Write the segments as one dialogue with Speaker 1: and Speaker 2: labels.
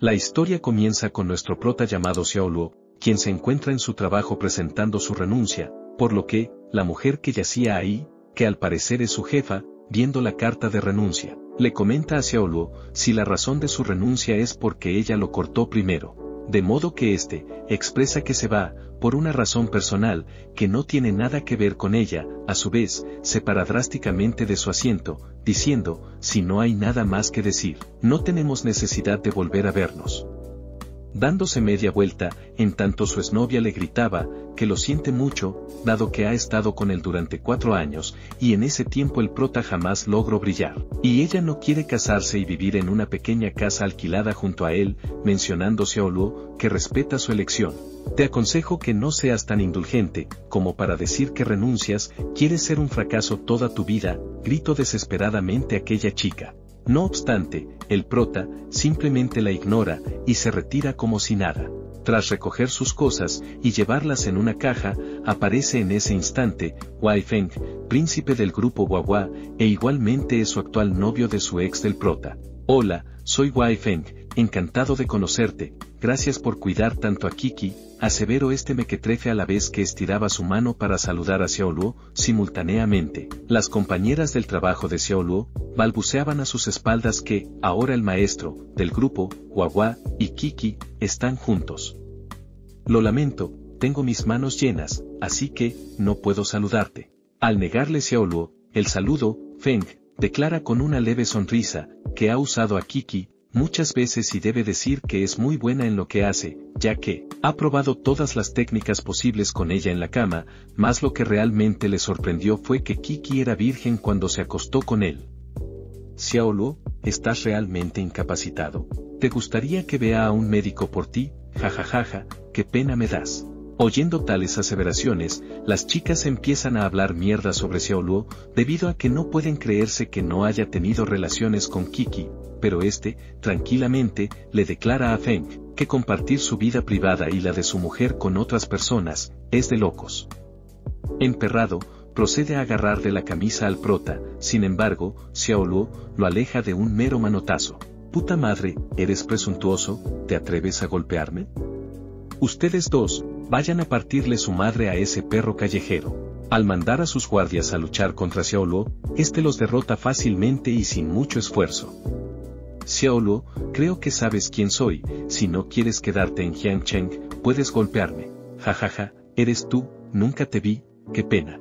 Speaker 1: La historia comienza con nuestro prota llamado Xiaoluo, quien se encuentra en su trabajo presentando su renuncia, por lo que, la mujer que yacía ahí, que al parecer es su jefa, viendo la carta de renuncia, le comenta a Xiaoluo si la razón de su renuncia es porque ella lo cortó primero. De modo que éste, expresa que se va, por una razón personal, que no tiene nada que ver con ella, a su vez, se para drásticamente de su asiento, diciendo, si no hay nada más que decir, no tenemos necesidad de volver a vernos. Dándose media vuelta, en tanto su exnovia le gritaba, que lo siente mucho, dado que ha estado con él durante cuatro años, y en ese tiempo el prota jamás logró brillar, y ella no quiere casarse y vivir en una pequeña casa alquilada junto a él, mencionándose a Olu, que respeta su elección. Te aconsejo que no seas tan indulgente, como para decir que renuncias, quieres ser un fracaso toda tu vida, gritó desesperadamente aquella chica. No obstante, el prota, simplemente la ignora, y se retira como si nada. Tras recoger sus cosas, y llevarlas en una caja, aparece en ese instante, Wai Feng, príncipe del grupo Wawa, e igualmente es su actual novio de su ex del prota. Hola, soy Wai Feng, encantado de conocerte, gracias por cuidar tanto a Kiki, aseveró este mequetrefe a la vez que estiraba su mano para saludar a Xiaoluo, simultáneamente. Las compañeras del trabajo de Xiaoluo, balbuceaban a sus espaldas que, ahora el maestro, del grupo, Wawa, y Kiki, están juntos. Lo lamento, tengo mis manos llenas, así que, no puedo saludarte. Al negarle Xiaoluo, el saludo, Feng, declara con una leve sonrisa, que ha usado a Kiki, muchas veces y debe decir que es muy buena en lo que hace, ya que, ha probado todas las técnicas posibles con ella en la cama, más lo que realmente le sorprendió fue que Kiki era virgen cuando se acostó con él. Xiaolu, estás realmente incapacitado. ¿Te gustaría que vea a un médico por ti? Jajajaja, qué pena me das. Oyendo tales aseveraciones, las chicas empiezan a hablar mierda sobre Xiaoluo, debido a que no pueden creerse que no haya tenido relaciones con Kiki, pero este, tranquilamente, le declara a Feng, que compartir su vida privada y la de su mujer con otras personas, es de locos. Emperrado, procede a agarrar de la camisa al prota, sin embargo, Xiaoluo, lo aleja de un mero manotazo. Puta madre, ¿eres presuntuoso? ¿Te atreves a golpearme? Ustedes dos, vayan a partirle su madre a ese perro callejero. Al mandar a sus guardias a luchar contra Xiaoluo, este los derrota fácilmente y sin mucho esfuerzo. Xiaoluo, creo que sabes quién soy, si no quieres quedarte en Jiangcheng, puedes golpearme. Jajaja, eres tú, nunca te vi, qué pena.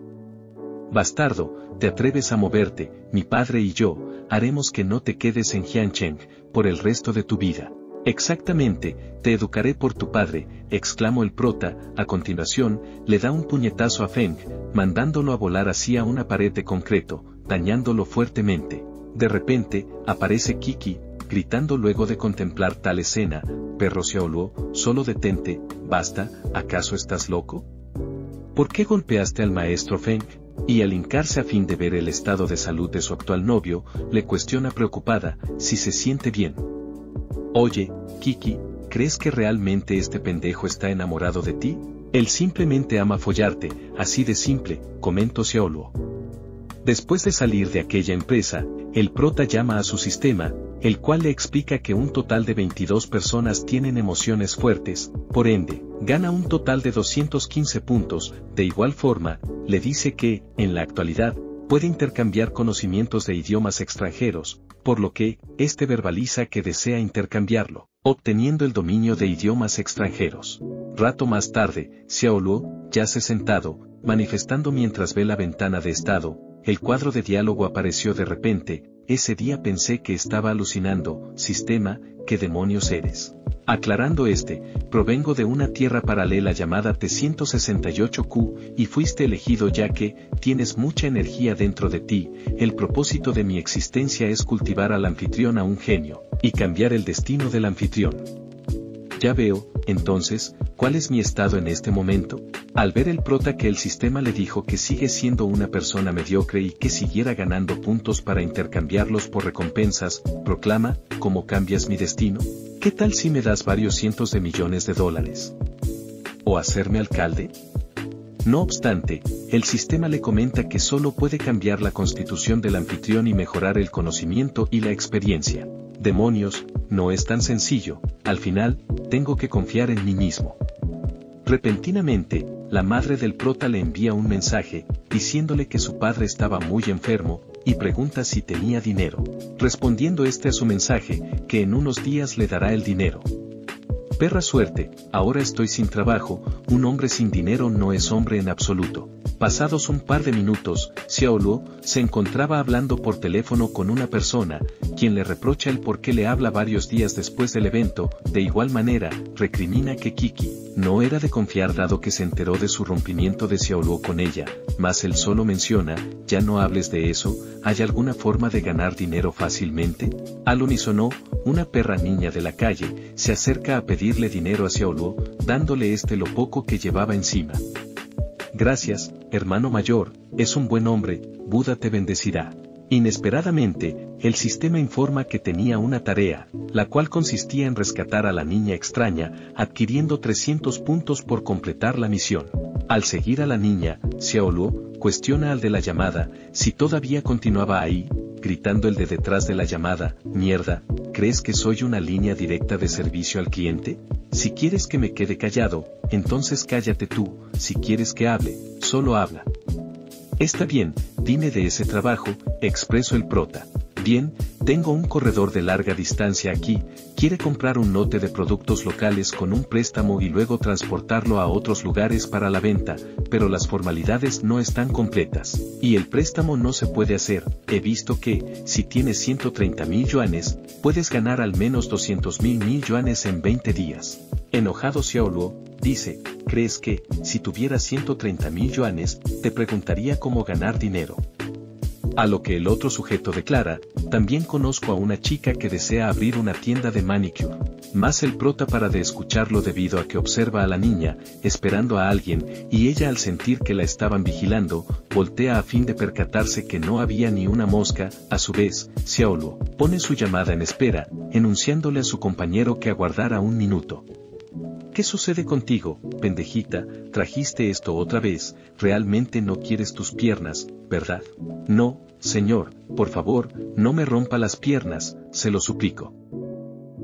Speaker 1: Bastardo, te atreves a moverte, mi padre y yo, haremos que no te quedes en Jiangcheng, por el resto de tu vida. Exactamente, te educaré por tu padre, exclamó el prota, a continuación, le da un puñetazo a Feng, mandándolo a volar hacia una pared de concreto, dañándolo fuertemente. De repente, aparece Kiki, gritando luego de contemplar tal escena, perro Xiaoluo, solo detente, basta, ¿acaso estás loco? ¿Por qué golpeaste al maestro Feng? Y al hincarse a fin de ver el estado de salud de su actual novio, le cuestiona preocupada, si se siente bien. Oye, Kiki, ¿crees que realmente este pendejo está enamorado de ti? Él simplemente ama follarte, así de simple, comentó Xiaoluo. Después de salir de aquella empresa, el prota llama a su sistema, el cual le explica que un total de 22 personas tienen emociones fuertes, por ende, gana un total de 215 puntos, de igual forma, le dice que, en la actualidad, puede intercambiar conocimientos de idiomas extranjeros, por lo que, este verbaliza que desea intercambiarlo, obteniendo el dominio de idiomas extranjeros. Rato más tarde, Xiaoluo, yace sentado, manifestando mientras ve la ventana de estado, el cuadro de diálogo apareció de repente, ese día pensé que estaba alucinando, sistema, ¿qué demonios eres? Aclarando este, provengo de una tierra paralela llamada T168Q, y fuiste elegido ya que, tienes mucha energía dentro de ti, el propósito de mi existencia es cultivar al anfitrión a un genio, y cambiar el destino del anfitrión. Ya veo, entonces, cuál es mi estado en este momento. Al ver el prota que el sistema le dijo que sigue siendo una persona mediocre y que siguiera ganando puntos para intercambiarlos por recompensas, proclama, ¿cómo cambias mi destino? ¿Qué tal si me das varios cientos de millones de dólares? ¿O hacerme alcalde? No obstante, el sistema le comenta que solo puede cambiar la constitución del anfitrión y mejorar el conocimiento y la experiencia. Demonios, no es tan sencillo, al final, tengo que confiar en mí mismo. Repentinamente, la madre del prota le envía un mensaje, diciéndole que su padre estaba muy enfermo, y pregunta si tenía dinero, respondiendo este a su mensaje, que en unos días le dará el dinero. Perra suerte, ahora estoy sin trabajo, un hombre sin dinero no es hombre en absoluto. Pasados un par de minutos, Xiaoluo se encontraba hablando por teléfono con una persona, quien le reprocha el por qué le habla varios días después del evento, de igual manera, recrimina que Kiki no era de confiar dado que se enteró de su rompimiento de Xiaoluo con ella, mas él solo menciona, ya no hables de eso, ¿hay alguna forma de ganar dinero fácilmente? Al unísono, una perra niña de la calle, se acerca a dinero a Xiaoluo, dándole este lo poco que llevaba encima. Gracias, hermano mayor, es un buen hombre, Buda te bendecirá. Inesperadamente, el sistema informa que tenía una tarea, la cual consistía en rescatar a la niña extraña, adquiriendo 300 puntos por completar la misión. Al seguir a la niña, Xiaoluo cuestiona al de la llamada, si todavía continuaba ahí, gritando el de detrás de la llamada, mierda, ¿crees que soy una línea directa de servicio al cliente? Si quieres que me quede callado, entonces cállate tú, si quieres que hable, solo habla. Está bien, dime de ese trabajo, expreso el prota. Bien, tengo un corredor de larga distancia aquí, quiere comprar un lote de productos locales con un préstamo y luego transportarlo a otros lugares para la venta, pero las formalidades no están completas. Y el préstamo no se puede hacer, he visto que, si tienes 130 mil yuanes, puedes ganar al menos 200 mil yuanes en 20 días. Enojado Xiaoluo, dice, ¿crees que, si tuviera 130 mil yuanes, te preguntaría cómo ganar dinero? A lo que el otro sujeto declara, también conozco a una chica que desea abrir una tienda de manicure. Más el prota para de escucharlo debido a que observa a la niña, esperando a alguien, y ella al sentir que la estaban vigilando, voltea a fin de percatarse que no había ni una mosca, a su vez, Xiaolo, pone su llamada en espera, enunciándole a su compañero que aguardara un minuto. ¿Qué sucede contigo, pendejita? Trajiste esto otra vez, realmente no quieres tus piernas, ¿verdad? No, señor, por favor, no me rompa las piernas, se lo suplico.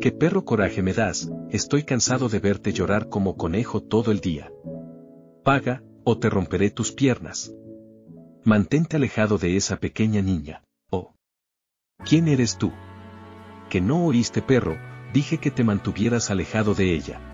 Speaker 1: Qué perro coraje me das, estoy cansado de verte llorar como conejo todo el día. Paga, o te romperé tus piernas. Mantente alejado de esa pequeña niña. Oh. ¿Quién eres tú? Que no oíste perro, dije que te mantuvieras alejado de ella.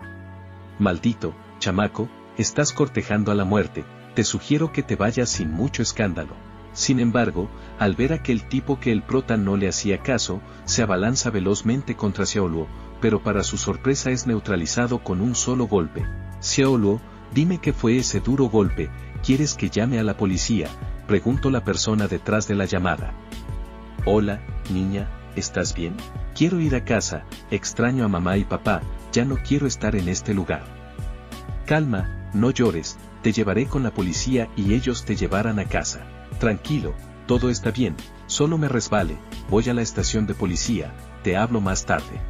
Speaker 1: Maldito, chamaco, estás cortejando a la muerte, te sugiero que te vayas sin mucho escándalo. Sin embargo, al ver aquel tipo que el prota no le hacía caso, se abalanza velozmente contra Xiaoluo, pero para su sorpresa es neutralizado con un solo golpe. Xiaoluo, dime qué fue ese duro golpe, ¿quieres que llame a la policía? Preguntó la persona detrás de la llamada. Hola, niña, ¿estás bien? Quiero ir a casa, extraño a mamá y papá, ya no quiero estar en este lugar. Calma, no llores, te llevaré con la policía y ellos te llevarán a casa. Tranquilo, todo está bien, solo me resbale, voy a la estación de policía, te hablo más tarde.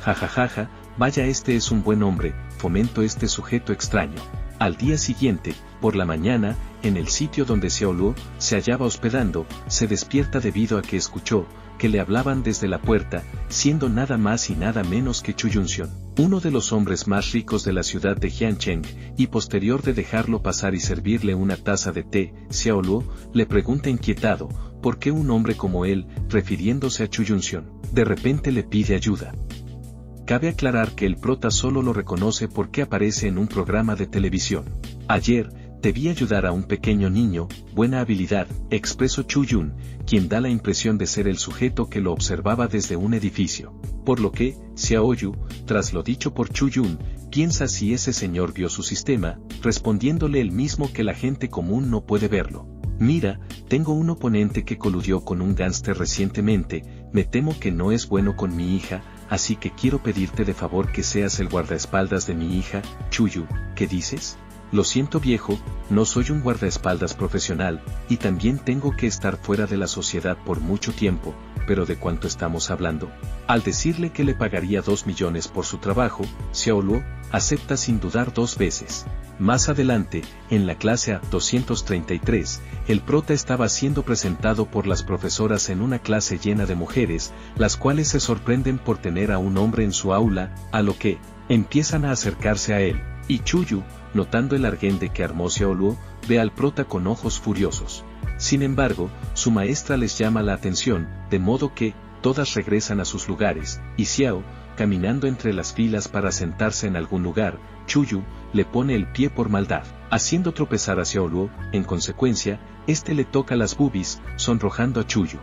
Speaker 1: Jajajaja, vaya este es un buen hombre, fomento este sujeto extraño. Al día siguiente, por la mañana, en el sitio donde Xiaoluo se hallaba hospedando, se despierta debido a que escuchó, que le hablaban desde la puerta, siendo nada más y nada menos que Chu Yunxion, uno de los hombres más ricos de la ciudad de Jiancheng, y posterior de dejarlo pasar y servirle una taza de té, Xiaoluo le pregunta inquietado, ¿por qué un hombre como él, refiriéndose a Chu Yunxion, de repente le pide ayuda? Cabe aclarar que el prota solo lo reconoce porque aparece en un programa de televisión. Ayer, Debí ayudar a un pequeño niño, buena habilidad, expresó Chu Yun, quien da la impresión de ser el sujeto que lo observaba desde un edificio. Por lo que, Xiaoyu, tras lo dicho por Chu Yun, piensa si ese señor vio su sistema, respondiéndole el mismo que la gente común no puede verlo. Mira, tengo un oponente que coludió con un gánster recientemente, me temo que no es bueno con mi hija, así que quiero pedirte de favor que seas el guardaespaldas de mi hija, Chuyu, ¿qué dices? Lo siento viejo, no soy un guardaespaldas profesional, y también tengo que estar fuera de la sociedad por mucho tiempo, pero ¿de cuánto estamos hablando? Al decirle que le pagaría 2 millones por su trabajo, Xiaoluo acepta sin dudar dos veces. Más adelante, en la clase A233, el prota estaba siendo presentado por las profesoras en una clase llena de mujeres, las cuales se sorprenden por tener a un hombre en su aula, a lo que, empiezan a acercarse a él, y Chuyu, notando el argüende que armó Xiaoluo, ve al prota con ojos furiosos. Sin embargo, su maestra les llama la atención, de modo que, todas regresan a sus lugares, y Xiao, caminando entre las filas para sentarse en algún lugar, Chuyu, le pone el pie por maldad, haciendo tropezar a Xiaoluo, en consecuencia, este le toca las bubis, sonrojando a Chuyu.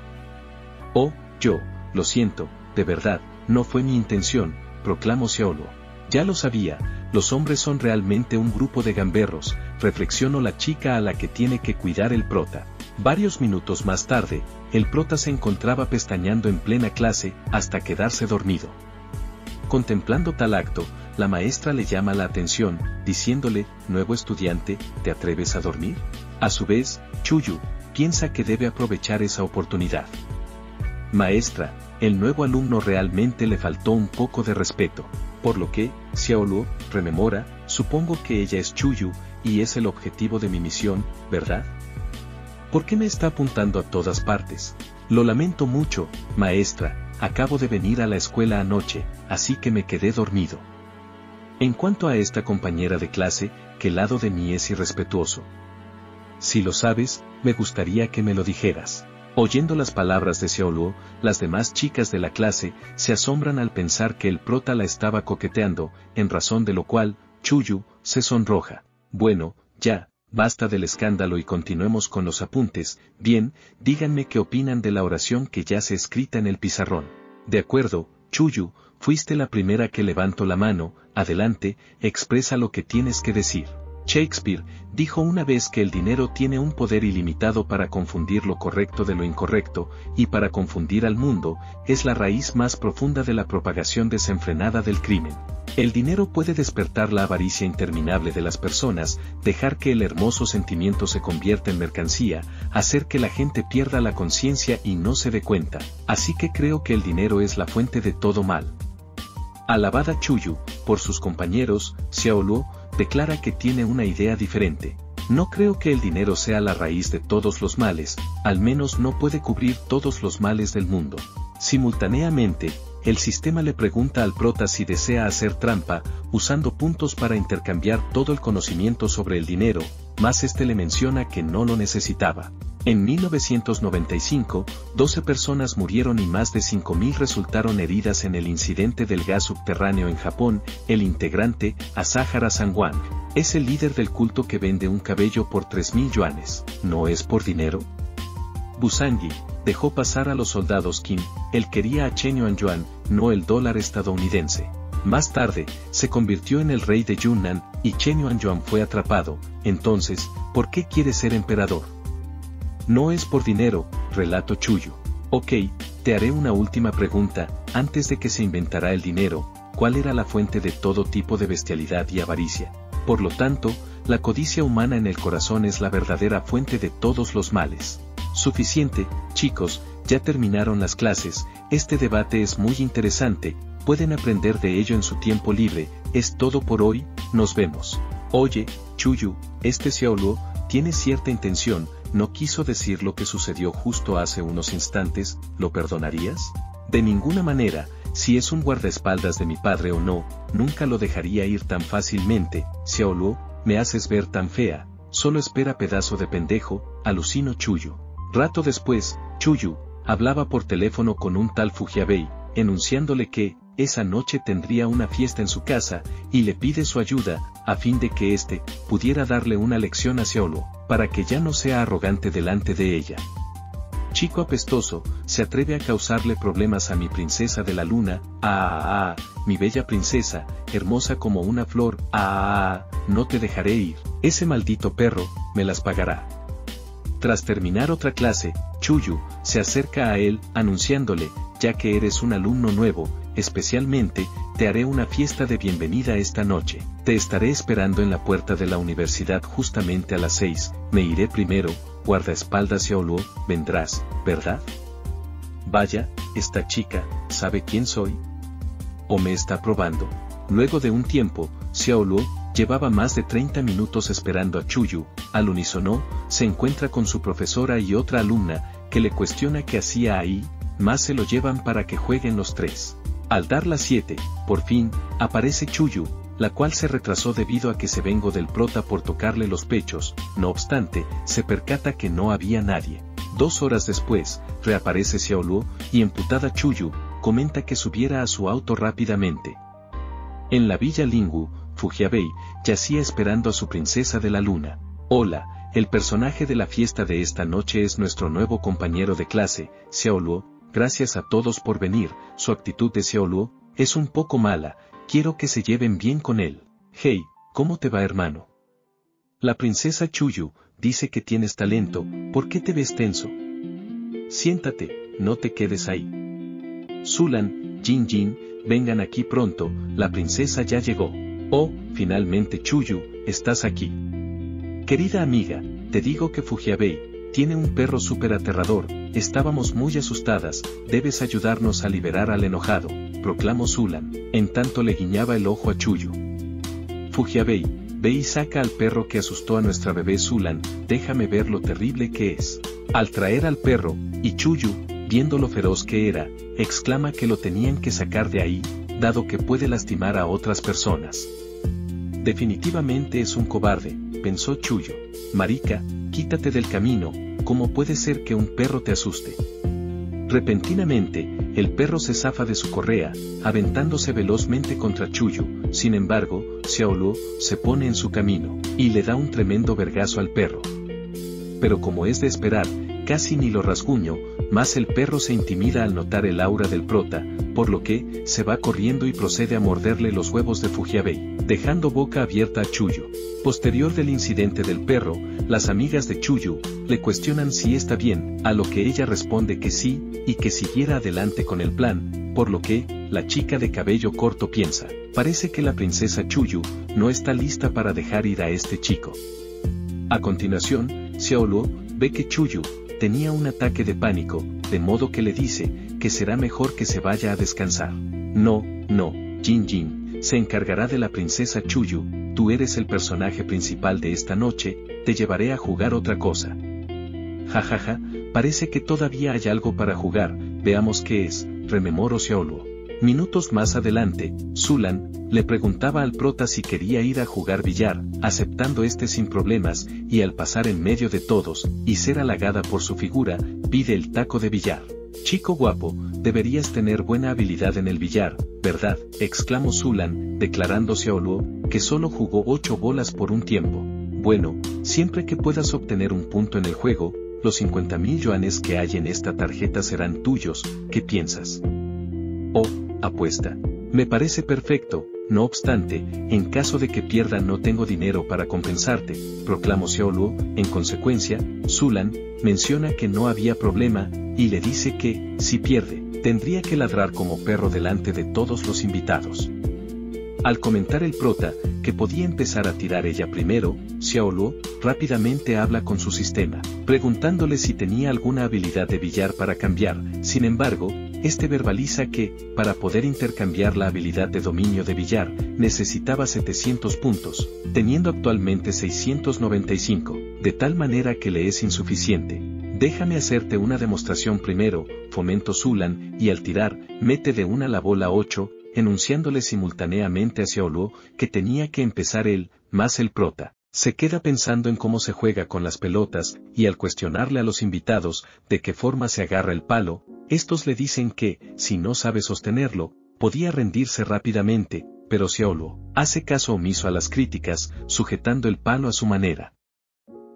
Speaker 1: Oh, yo, lo siento, de verdad, no fue mi intención, proclamó Xiaoluo. Ya lo sabía, los hombres son realmente un grupo de gamberros, reflexionó la chica a la que tiene que cuidar el prota. Varios minutos más tarde, el prota se encontraba pestañando en plena clase, hasta quedarse dormido. Contemplando tal acto, la maestra le llama la atención, diciéndole, nuevo estudiante, ¿te atreves a dormir? A su vez, Chuyu, piensa que debe aprovechar esa oportunidad. Maestra, el nuevo alumno realmente le faltó un poco de respeto, por lo que, Xiaoluo, rememora, supongo que ella es Chuyu, y es el objetivo de mi misión, ¿verdad? ¿Por qué me está apuntando a todas partes? Lo lamento mucho, maestra, acabo de venir a la escuela anoche, así que me quedé dormido. En cuanto a esta compañera de clase, ¿qué lado de mí es irrespetuoso? Si lo sabes, me gustaría que me lo dijeras. Oyendo las palabras de Xiaoluo, las demás chicas de la clase se asombran al pensar que el prota la estaba coqueteando, en razón de lo cual, Chuyu, se sonroja. Bueno, ya, basta del escándalo y continuemos con los apuntes, bien, díganme qué opinan de la oración que ya se escrita en el pizarrón. De acuerdo, Chuyu, fuiste la primera que levantó la mano, adelante, expresa lo que tienes que decir. Shakespeare dijo una vez que el dinero tiene un poder ilimitado para confundir lo correcto de lo incorrecto, y para confundir al mundo, es la raíz más profunda de la propagación desenfrenada del crimen. El dinero puede despertar la avaricia interminable de las personas, dejar que el hermoso sentimiento se convierta en mercancía, hacer que la gente pierda la conciencia y no se dé cuenta. Así que creo que el dinero es la fuente de todo mal. Alabada Chuyu, por sus compañeros, Xiaoluo, declara que tiene una idea diferente. No creo que el dinero sea la raíz de todos los males, al menos no puede cubrir todos los males del mundo. Simultáneamente, el sistema le pregunta al prota si desea hacer trampa, usando puntos para intercambiar todo el conocimiento sobre el dinero, más este le menciona que no lo necesitaba. En 1995, 12 personas murieron y más de 5.000 resultaron heridas en el incidente del gas subterráneo en Japón, el integrante, Asahara Sangwang, es el líder del culto que vende un cabello por 3.000 yuanes, ¿no es por dinero? Busangi, dejó pasar a los soldados Kim, él quería a Chen Yuan, no el dólar estadounidense. Más tarde, se convirtió en el rey de Yunnan, y Chen Yuan fue atrapado, entonces, ¿por qué quiere ser emperador? No es por dinero, relato Chuyo. Ok, te haré una última pregunta, antes de que se inventara el dinero, ¿cuál era la fuente de todo tipo de bestialidad y avaricia? Por lo tanto, la codicia humana en el corazón es la verdadera fuente de todos los males. Suficiente, chicos, ya terminaron las clases, este debate es muy interesante, pueden aprender de ello en su tiempo libre, es todo por hoy, nos vemos. Oye, Chuyu, este Xiaoluo, tiene cierta intención, no quiso decir lo que sucedió justo hace unos instantes, ¿lo perdonarías? De ninguna manera, si es un guardaespaldas de mi padre o no, nunca lo dejaría ir tan fácilmente, Xiaoluo, me haces ver tan fea, solo espera pedazo de pendejo, alucino Chuyu. Rato después, Chuyu, hablaba por teléfono con un tal Fujiabei, enunciándole que, esa noche tendría una fiesta en su casa, y le pide su ayuda, a fin de que éste, pudiera darle una lección a Xiaoluo, para que ya no sea arrogante delante de ella. Chico apestoso, se atreve a causarle problemas a mi princesa de la luna, ah, ah, ah, mi bella princesa, hermosa como una flor, ah, ah, ah, no te dejaré ir, ese maldito perro, me las pagará. Tras terminar otra clase, Chuyu se acerca a él, anunciándole, ya que eres un alumno nuevo, especialmente, te haré una fiesta de bienvenida esta noche. Te estaré esperando en la puerta de la universidad justamente a las seis, me iré primero, guardaespaldas Xiaoluo, vendrás, ¿verdad? Vaya, esta chica, ¿sabe quién soy? ¿O me está probando? Luego de un tiempo, Xiaoluo, llevaba más de 30 minutos esperando a Chuyu, al unísono, se encuentra con su profesora y otra alumna, que le cuestiona qué hacía ahí, más se lo llevan para que jueguen los tres. Al dar las 7, por fin, aparece Chuyu, la cual se retrasó debido a que se vengo del prota por tocarle los pechos, no obstante, se percata que no había nadie. Dos horas después, reaparece Xiaoluo, y emputada Chuyu, comenta que subiera a su auto rápidamente. En la villa Lingu, Fujiabei, yacía esperando a su princesa de la luna. Hola, el personaje de la fiesta de esta noche es nuestro nuevo compañero de clase, Xiaoluo, gracias a todos por venir, su actitud de Xiaoluo, es un poco mala, quiero que se lleven bien con él. Hey, ¿cómo te va hermano? La princesa Chuyu, dice que tienes talento, ¿por qué te ves tenso? Siéntate, no te quedes ahí. Sulan, Jin Jin, vengan aquí pronto, la princesa ya llegó. Oh, finalmente Chuyu, estás aquí. Querida amiga, te digo que Fujiabei, tiene un perro súper aterrador, estábamos muy asustadas, debes ayudarnos a liberar al enojado, proclamó Sulan, en tanto le guiñaba el ojo a Chuyu. Fujiabei, ve y saca al perro que asustó a nuestra bebé Sulan, déjame ver lo terrible que es. Al traer al perro, y Chuyu, viendo lo feroz que era, exclama que lo tenían que sacar de ahí, dado que puede lastimar a otras personas. Definitivamente es un cobarde, pensó Chuyo. Marica, quítate del camino, ¿cómo puede ser que un perro te asuste? Repentinamente, el perro se zafa de su correa, aventándose velozmente contra Chuyo, sin embargo, Xiaoluo se pone en su camino, y le da un tremendo vergazo al perro. Pero como es de esperar, casi ni lo rasguño, más el perro se intimida al notar el aura del prota, por lo que, se va corriendo y procede a morderle los huevos de Fujiabei, dejando boca abierta a Chuyo. Posterior del incidente del perro, las amigas de Chuyu, le cuestionan si está bien, a lo que ella responde que sí, y que siguiera adelante con el plan, por lo que, la chica de cabello corto piensa, parece que la princesa Chuyu, no está lista para dejar ir a este chico. A continuación, Xiaoluo, ve que Chuyu, tenía un ataque de pánico, de modo que le dice, que será mejor que se vaya a descansar. No, no, Jin Jin, se encargará de la princesa Chuyu, tú eres el personaje principal de esta noche, te llevaré a jugar otra cosa. Jajaja, ja, ja, parece que todavía hay algo para jugar, veamos qué es, rememoro Xiaoluo. Minutos más adelante, Sulan, le preguntaba al prota si quería ir a jugar billar, aceptando este sin problemas, y al pasar en medio de todos, y ser halagada por su figura, pide el taco de billar. Chico guapo, deberías tener buena habilidad en el billar, ¿verdad? exclamó Sulan, declarándose a Oluo, que solo jugó ocho bolas por un tiempo. Bueno, siempre que puedas obtener un punto en el juego, los 50.000 yuanes que hay en esta tarjeta serán tuyos, ¿qué piensas? Oh, apuesta. Me parece perfecto, no obstante, en caso de que pierda no tengo dinero para compensarte, proclamó Xiaoluo, en consecuencia, Sulan, menciona que no había problema, y le dice que, si pierde, tendría que ladrar como perro delante de todos los invitados. Al comentar el prota, que podía empezar a tirar ella primero, Xiaoluo, rápidamente habla con su sistema, preguntándole si tenía alguna habilidad de billar para cambiar, sin embargo, este verbaliza que, para poder intercambiar la habilidad de dominio de billar, necesitaba 700 puntos, teniendo actualmente 695, de tal manera que le es insuficiente. Déjame hacerte una demostración primero, fomento Zulan, y al tirar, mete de una la bola 8, enunciándole simultáneamente hacia Oluo que tenía que empezar él, más el prota. Se queda pensando en cómo se juega con las pelotas, y al cuestionarle a los invitados de qué forma se agarra el palo, estos le dicen que, si no sabe sostenerlo, podía rendirse rápidamente, pero Xiaoluo hace caso omiso a las críticas, sujetando el palo a su manera.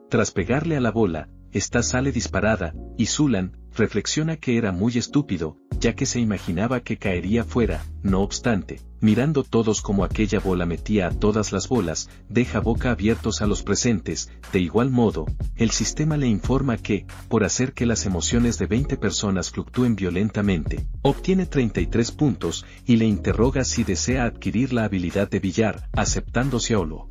Speaker 1: Tras pegarle a la bola, esta sale disparada, y Zulan, reflexiona que era muy estúpido, ya que se imaginaba que caería fuera, no obstante, mirando todos como aquella bola metía a todas las bolas, deja boca abiertos a los presentes, de igual modo, el sistema le informa que, por hacer que las emociones de 20 personas fluctúen violentamente, obtiene 33 puntos, y le interroga si desea adquirir la habilidad de billar, aceptándose Olo.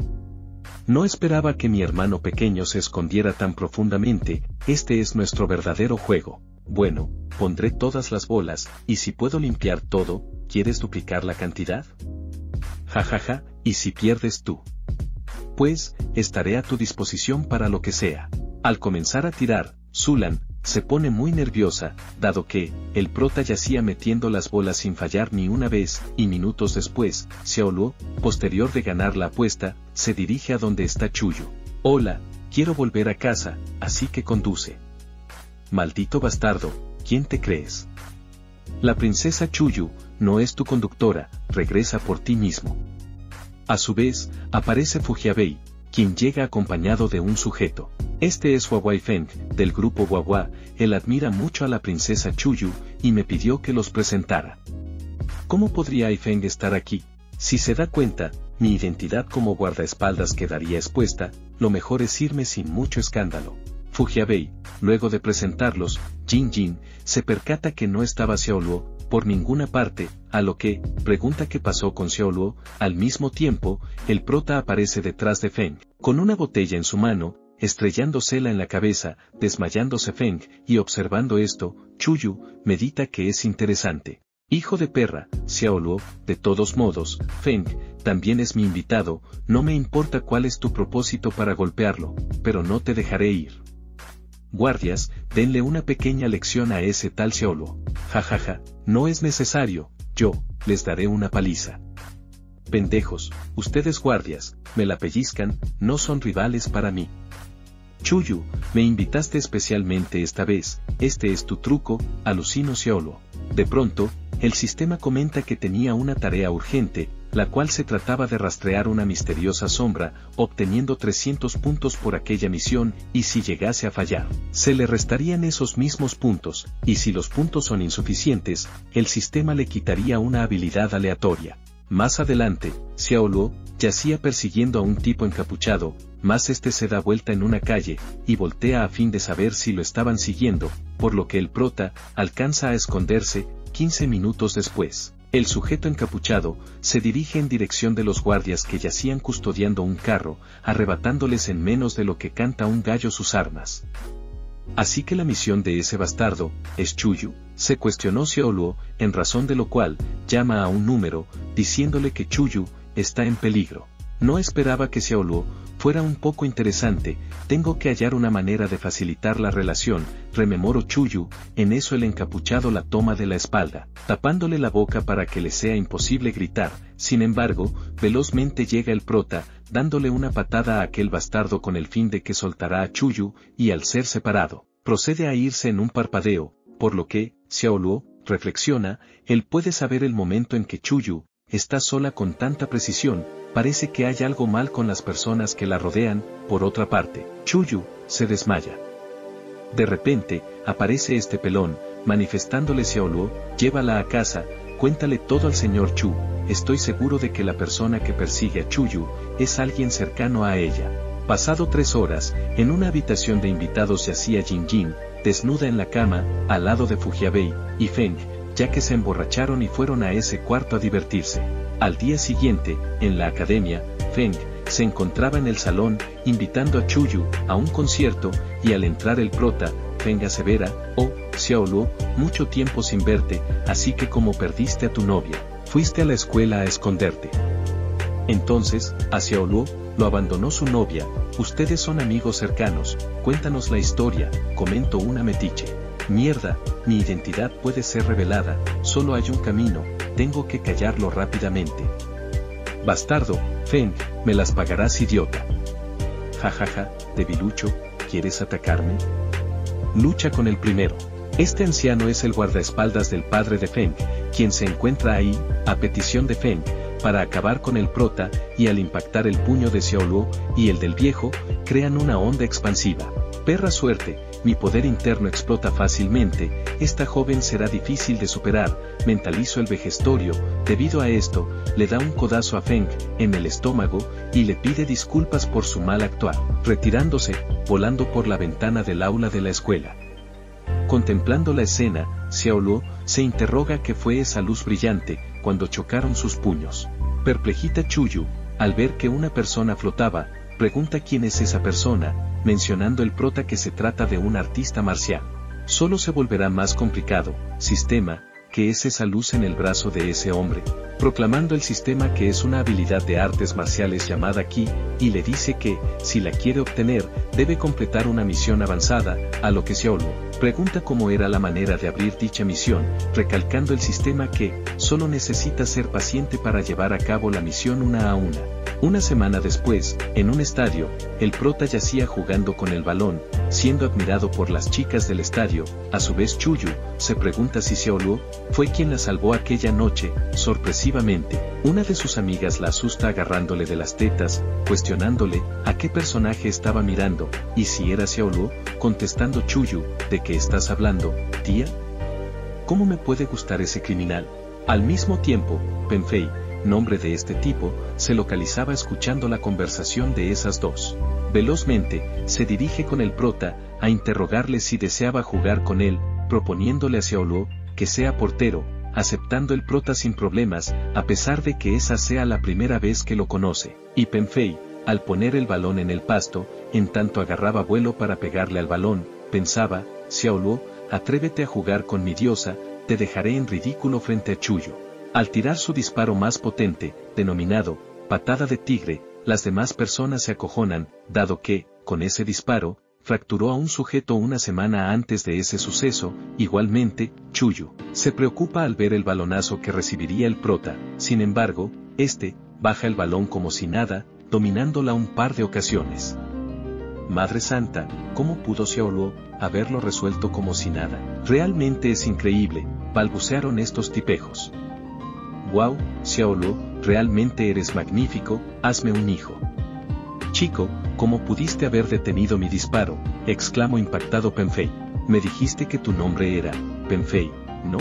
Speaker 1: No esperaba que mi hermano pequeño se escondiera tan profundamente, este es nuestro verdadero juego. Bueno, pondré todas las bolas, y si puedo limpiar todo, ¿quieres duplicar la cantidad? Jajaja, ja, ja, ¿y si pierdes tú? Pues, estaré a tu disposición para lo que sea. Al comenzar a tirar, Zulan, se pone muy nerviosa, dado que, el prota yacía metiendo las bolas sin fallar ni una vez, y minutos después, Xiaoluo, posterior de ganar la apuesta, se dirige a donde está Chuyu. Hola, quiero volver a casa, así que conduce. Maldito bastardo, ¿quién te crees? La princesa Chuyu, no es tu conductora, regresa por ti mismo. A su vez, aparece Fujiabei, quien llega acompañado de un sujeto. Este es Huawei Feng, del grupo Huawei, él admira mucho a la princesa Chuyu, y me pidió que los presentara. ¿Cómo podría Feng estar aquí? Si se da cuenta, mi identidad como guardaespaldas quedaría expuesta, lo mejor es irme sin mucho escándalo. Fujiabei, luego de presentarlos, Jin Jin, se percata que no estaba Xiaoluo, por ninguna parte, a lo que, pregunta qué pasó con Xiaoluo, al mismo tiempo, el prota aparece detrás de Feng, con una botella en su mano, estrellándosela en la cabeza, desmayándose Feng, y observando esto, Chuyu, medita que es interesante. Hijo de perra, Xiaoluo, de todos modos, Feng, también es mi invitado, no me importa cuál es tu propósito para golpearlo, pero no te dejaré ir. Guardias, denle una pequeña lección a ese tal Xiaoluo. Jajaja, no es necesario, yo, les daré una paliza. Pendejos, ustedes guardias, me la pellizcan, no son rivales para mí. Chuyu, me invitaste especialmente esta vez, este es tu truco, alucino Xiaoluo. De pronto, el sistema comenta que tenía una tarea urgente, la cual se trataba de rastrear una misteriosa sombra, obteniendo 300 puntos por aquella misión, y si llegase a fallar, se le restarían esos mismos puntos, y si los puntos son insuficientes, el sistema le quitaría una habilidad aleatoria. Más adelante, Xiaoluo, yacía persiguiendo a un tipo encapuchado, más este se da vuelta en una calle, y voltea a fin de saber si lo estaban siguiendo, por lo que el prota, alcanza a esconderse, 15 minutos después, el sujeto encapuchado se dirige en dirección de los guardias que yacían custodiando un carro, arrebatándoles en menos de lo que canta un gallo sus armas. Así que la misión de ese bastardo, es Chuyu, se cuestionó Xiaoluo, en razón de lo cual, llama a un número, diciéndole que Chuyu, está en peligro. No esperaba que Xiaoluo fuera un poco interesante, tengo que hallar una manera de facilitar la relación, rememoro Chuyu, en eso el encapuchado la toma de la espalda, tapándole la boca para que le sea imposible gritar, sin embargo, velozmente llega el prota, dándole una patada a aquel bastardo con el fin de que soltará a Chuyu, y al ser separado, procede a irse en un parpadeo, por lo que, Xiaoluo, reflexiona, él puede saber el momento en que Chuyu, está sola con tanta precisión, parece que hay algo mal con las personas que la rodean, por otra parte, Chuyu, se desmaya. De repente, aparece este pelón, manifestándole Xiaoluo, llévala a casa, cuéntale todo al señor Chu, estoy seguro de que la persona que persigue a Chuyu, es alguien cercano a ella. Pasado tres horas, en una habitación de invitados yacía Jin Jin, desnuda en la cama, al lado de Fujiabei, y Feng, ya que se emborracharon y fueron a ese cuarto a divertirse. Al día siguiente, en la academia, Feng, se encontraba en el salón, invitando a Chuyu, a un concierto, y al entrar el prota, Feng asevera, oh, Xiaoluo, mucho tiempo sin verte, así que como perdiste a tu novia, fuiste a la escuela a esconderte. Entonces, a Xiaoluo, lo abandonó su novia, ustedes son amigos cercanos, cuéntanos la historia, comentó una metiche. Mierda, mi identidad puede ser revelada, solo hay un camino, tengo que callarlo rápidamente. Bastardo, Feng, me las pagarás idiota. Jajaja, ja, ja, debilucho, ¿quieres atacarme? Lucha con el primero. Este anciano es el guardaespaldas del padre de Feng, quien se encuentra ahí, a petición de Feng, para acabar con el prota, y al impactar el puño de Xiaoluo y el del viejo, crean una onda expansiva. Perra suerte, mi poder interno explota fácilmente, esta joven será difícil de superar, mentalizo el vejestorio, debido a esto, le da un codazo a Feng, en el estómago, y le pide disculpas por su mal actuar, retirándose, volando por la ventana del aula de la escuela. Contemplando la escena, Xiaoluo, se interroga qué fue esa luz brillante, cuando chocaron sus puños. Perplejita Chuyu, al ver que una persona flotaba, pregunta quién es esa persona, mencionando el prota que se trata de un artista marcial. solo se volverá más complicado, sistema, que es esa luz en el brazo de ese hombre, proclamando el sistema que es una habilidad de artes marciales llamada Ki, y le dice que, si la quiere obtener, debe completar una misión avanzada, a lo que Xiaolu pregunta cómo era la manera de abrir dicha misión, recalcando el sistema que, solo necesita ser paciente para llevar a cabo la misión una a una. Una semana después, en un estadio, el prota yacía jugando con el balón, siendo admirado por las chicas del estadio, a su vez Chuyu, se pregunta si Xiaolu, fue quien la salvó aquella noche, sorpresivamente, una de sus amigas la asusta agarrándole de las tetas, cuestionándole, a qué personaje estaba mirando, y si era Xiaolu, contestando Chuyu, ¿de qué estás hablando, tía? ¿Cómo me puede gustar ese criminal? Al mismo tiempo, Penfei, nombre de este tipo, se localizaba escuchando la conversación de esas dos. Velozmente, se dirige con el prota, a interrogarle si deseaba jugar con él, proponiéndole a Xiaoluo, que sea portero, aceptando el prota sin problemas, a pesar de que esa sea la primera vez que lo conoce, y Penfei, al poner el balón en el pasto, en tanto agarraba vuelo para pegarle al balón, pensaba, Xiaoluo, atrévete a jugar con mi diosa, te dejaré en ridículo frente a Chuyo. Al tirar su disparo más potente, denominado, patada de tigre, las demás personas se acojonan, dado que, con ese disparo, fracturó a un sujeto una semana antes de ese suceso, igualmente, Chuyu, se preocupa al ver el balonazo que recibiría el prota, sin embargo, este, baja el balón como si nada, dominándola un par de ocasiones. Madre Santa, ¿cómo pudo Xiaoluo haberlo resuelto como si nada? Realmente es increíble, balbucearon estos tipejos. Wow, Xiaolu, realmente eres magnífico, hazme un hijo. Chico, ¿cómo pudiste haber detenido mi disparo? exclamó impactado Penfei. Me dijiste que tu nombre era, Penfei, ¿no?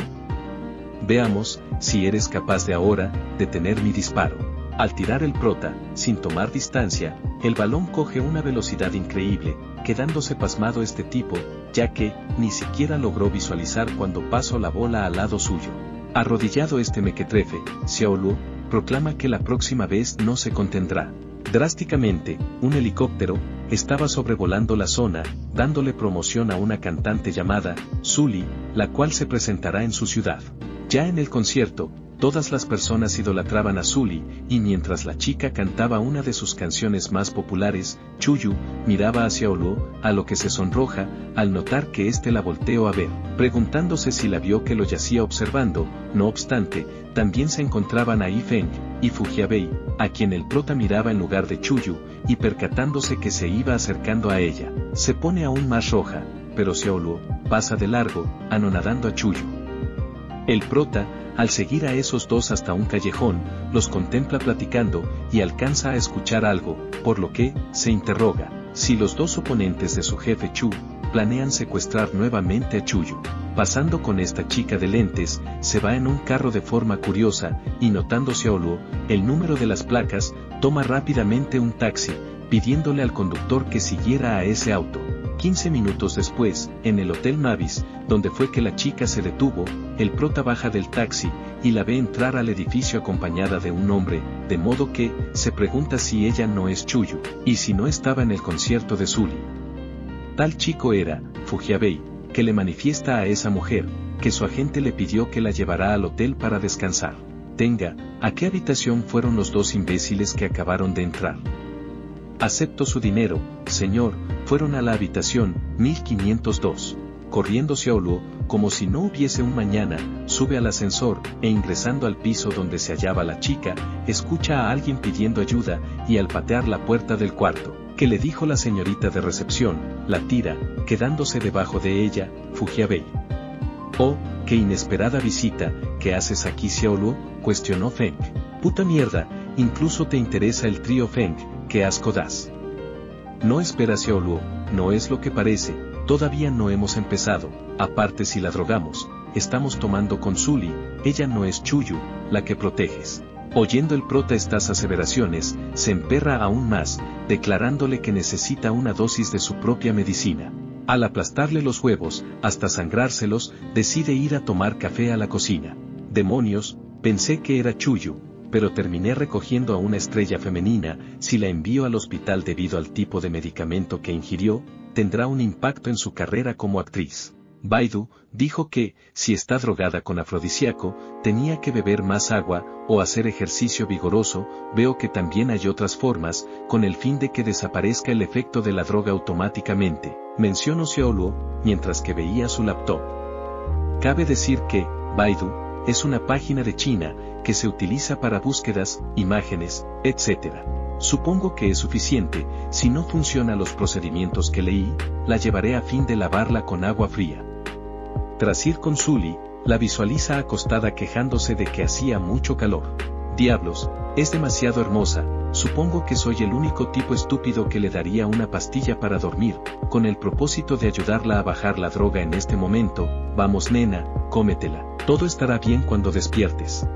Speaker 1: Veamos, si eres capaz de ahora, detener mi disparo. Al tirar el prota, sin tomar distancia, el balón coge una velocidad increíble, quedándose pasmado este tipo, ya que, ni siquiera logró visualizar cuando pasó la bola al lado suyo. Arrodillado este mequetrefe, Xiaolu, proclama que la próxima vez no se contendrá. Drásticamente, un helicóptero, estaba sobrevolando la zona, dándole promoción a una cantante llamada, Sully, la cual se presentará en su ciudad. Ya en el concierto, Todas las personas idolatraban a Zully, y mientras la chica cantaba una de sus canciones más populares, Chuyu, miraba hacia Olu, a lo que se sonroja, al notar que éste la volteó a ver, preguntándose si la vio que lo yacía observando, no obstante, también se encontraban ahí Feng, y Fujiabei, a quien el prota miraba en lugar de Chuyu, y percatándose que se iba acercando a ella, se pone aún más roja, pero Xiaoluo, pasa de largo, anonadando a Chuyu. El prota, al seguir a esos dos hasta un callejón, los contempla platicando, y alcanza a escuchar algo, por lo que, se interroga, si los dos oponentes de su jefe Chu, planean secuestrar nuevamente a Chuyu. Pasando con esta chica de lentes, se va en un carro de forma curiosa, y notándose Oluo, el número de las placas, toma rápidamente un taxi, pidiéndole al conductor que siguiera a ese auto. 15 minutos después, en el Hotel Mavis, donde fue que la chica se detuvo, el prota baja del taxi, y la ve entrar al edificio acompañada de un hombre, de modo que, se pregunta si ella no es Chuyu, y si no estaba en el concierto de Zully. Tal chico era, Fujiabei, que le manifiesta a esa mujer, que su agente le pidió que la llevará al hotel para descansar. Tenga, ¿a qué habitación fueron los dos imbéciles que acabaron de entrar? Acepto su dinero, señor, fueron a la habitación, 1502. Corriéndose a Oluo, como si no hubiese un mañana, sube al ascensor, e ingresando al piso donde se hallaba la chica, escucha a alguien pidiendo ayuda, y al patear la puerta del cuarto, que le dijo la señorita de recepción, la tira, quedándose debajo de ella, Fujiabei. Oh, qué inesperada visita, ¿qué haces aquí Xiaoluo? cuestionó Feng. Puta mierda, incluso te interesa el trío Feng, qué asco das. No esperas Xiaoluo, no es lo que parece, todavía no hemos empezado, aparte si la drogamos, estamos tomando con Zully, ella no es Chuyu, la que proteges. Oyendo el prota estas aseveraciones, se emperra aún más, declarándole que necesita una dosis de su propia medicina. Al aplastarle los huevos, hasta sangrárselos, decide ir a tomar café a la cocina. Demonios, pensé que era Chuyu, pero terminé recogiendo a una estrella femenina, si la envío al hospital debido al tipo de medicamento que ingirió, tendrá un impacto en su carrera como actriz. Baidu dijo que, si está drogada con afrodisíaco, tenía que beber más agua o hacer ejercicio vigoroso, veo que también hay otras formas, con el fin de que desaparezca el efecto de la droga automáticamente, mencionó Xiaoluo, mientras que veía su laptop. Cabe decir que, Baidu, es una página de China, que se utiliza para búsquedas, imágenes, etc. Supongo que es suficiente, si no funciona los procedimientos que leí, la llevaré a fin de lavarla con agua fría. Tras ir con Sully, la visualiza acostada quejándose de que hacía mucho calor. Diablos, es demasiado hermosa, supongo que soy el único tipo estúpido que le daría una pastilla para dormir, con el propósito de ayudarla a bajar la droga en este momento, vamos nena, cómetela, todo estará bien cuando despiertes.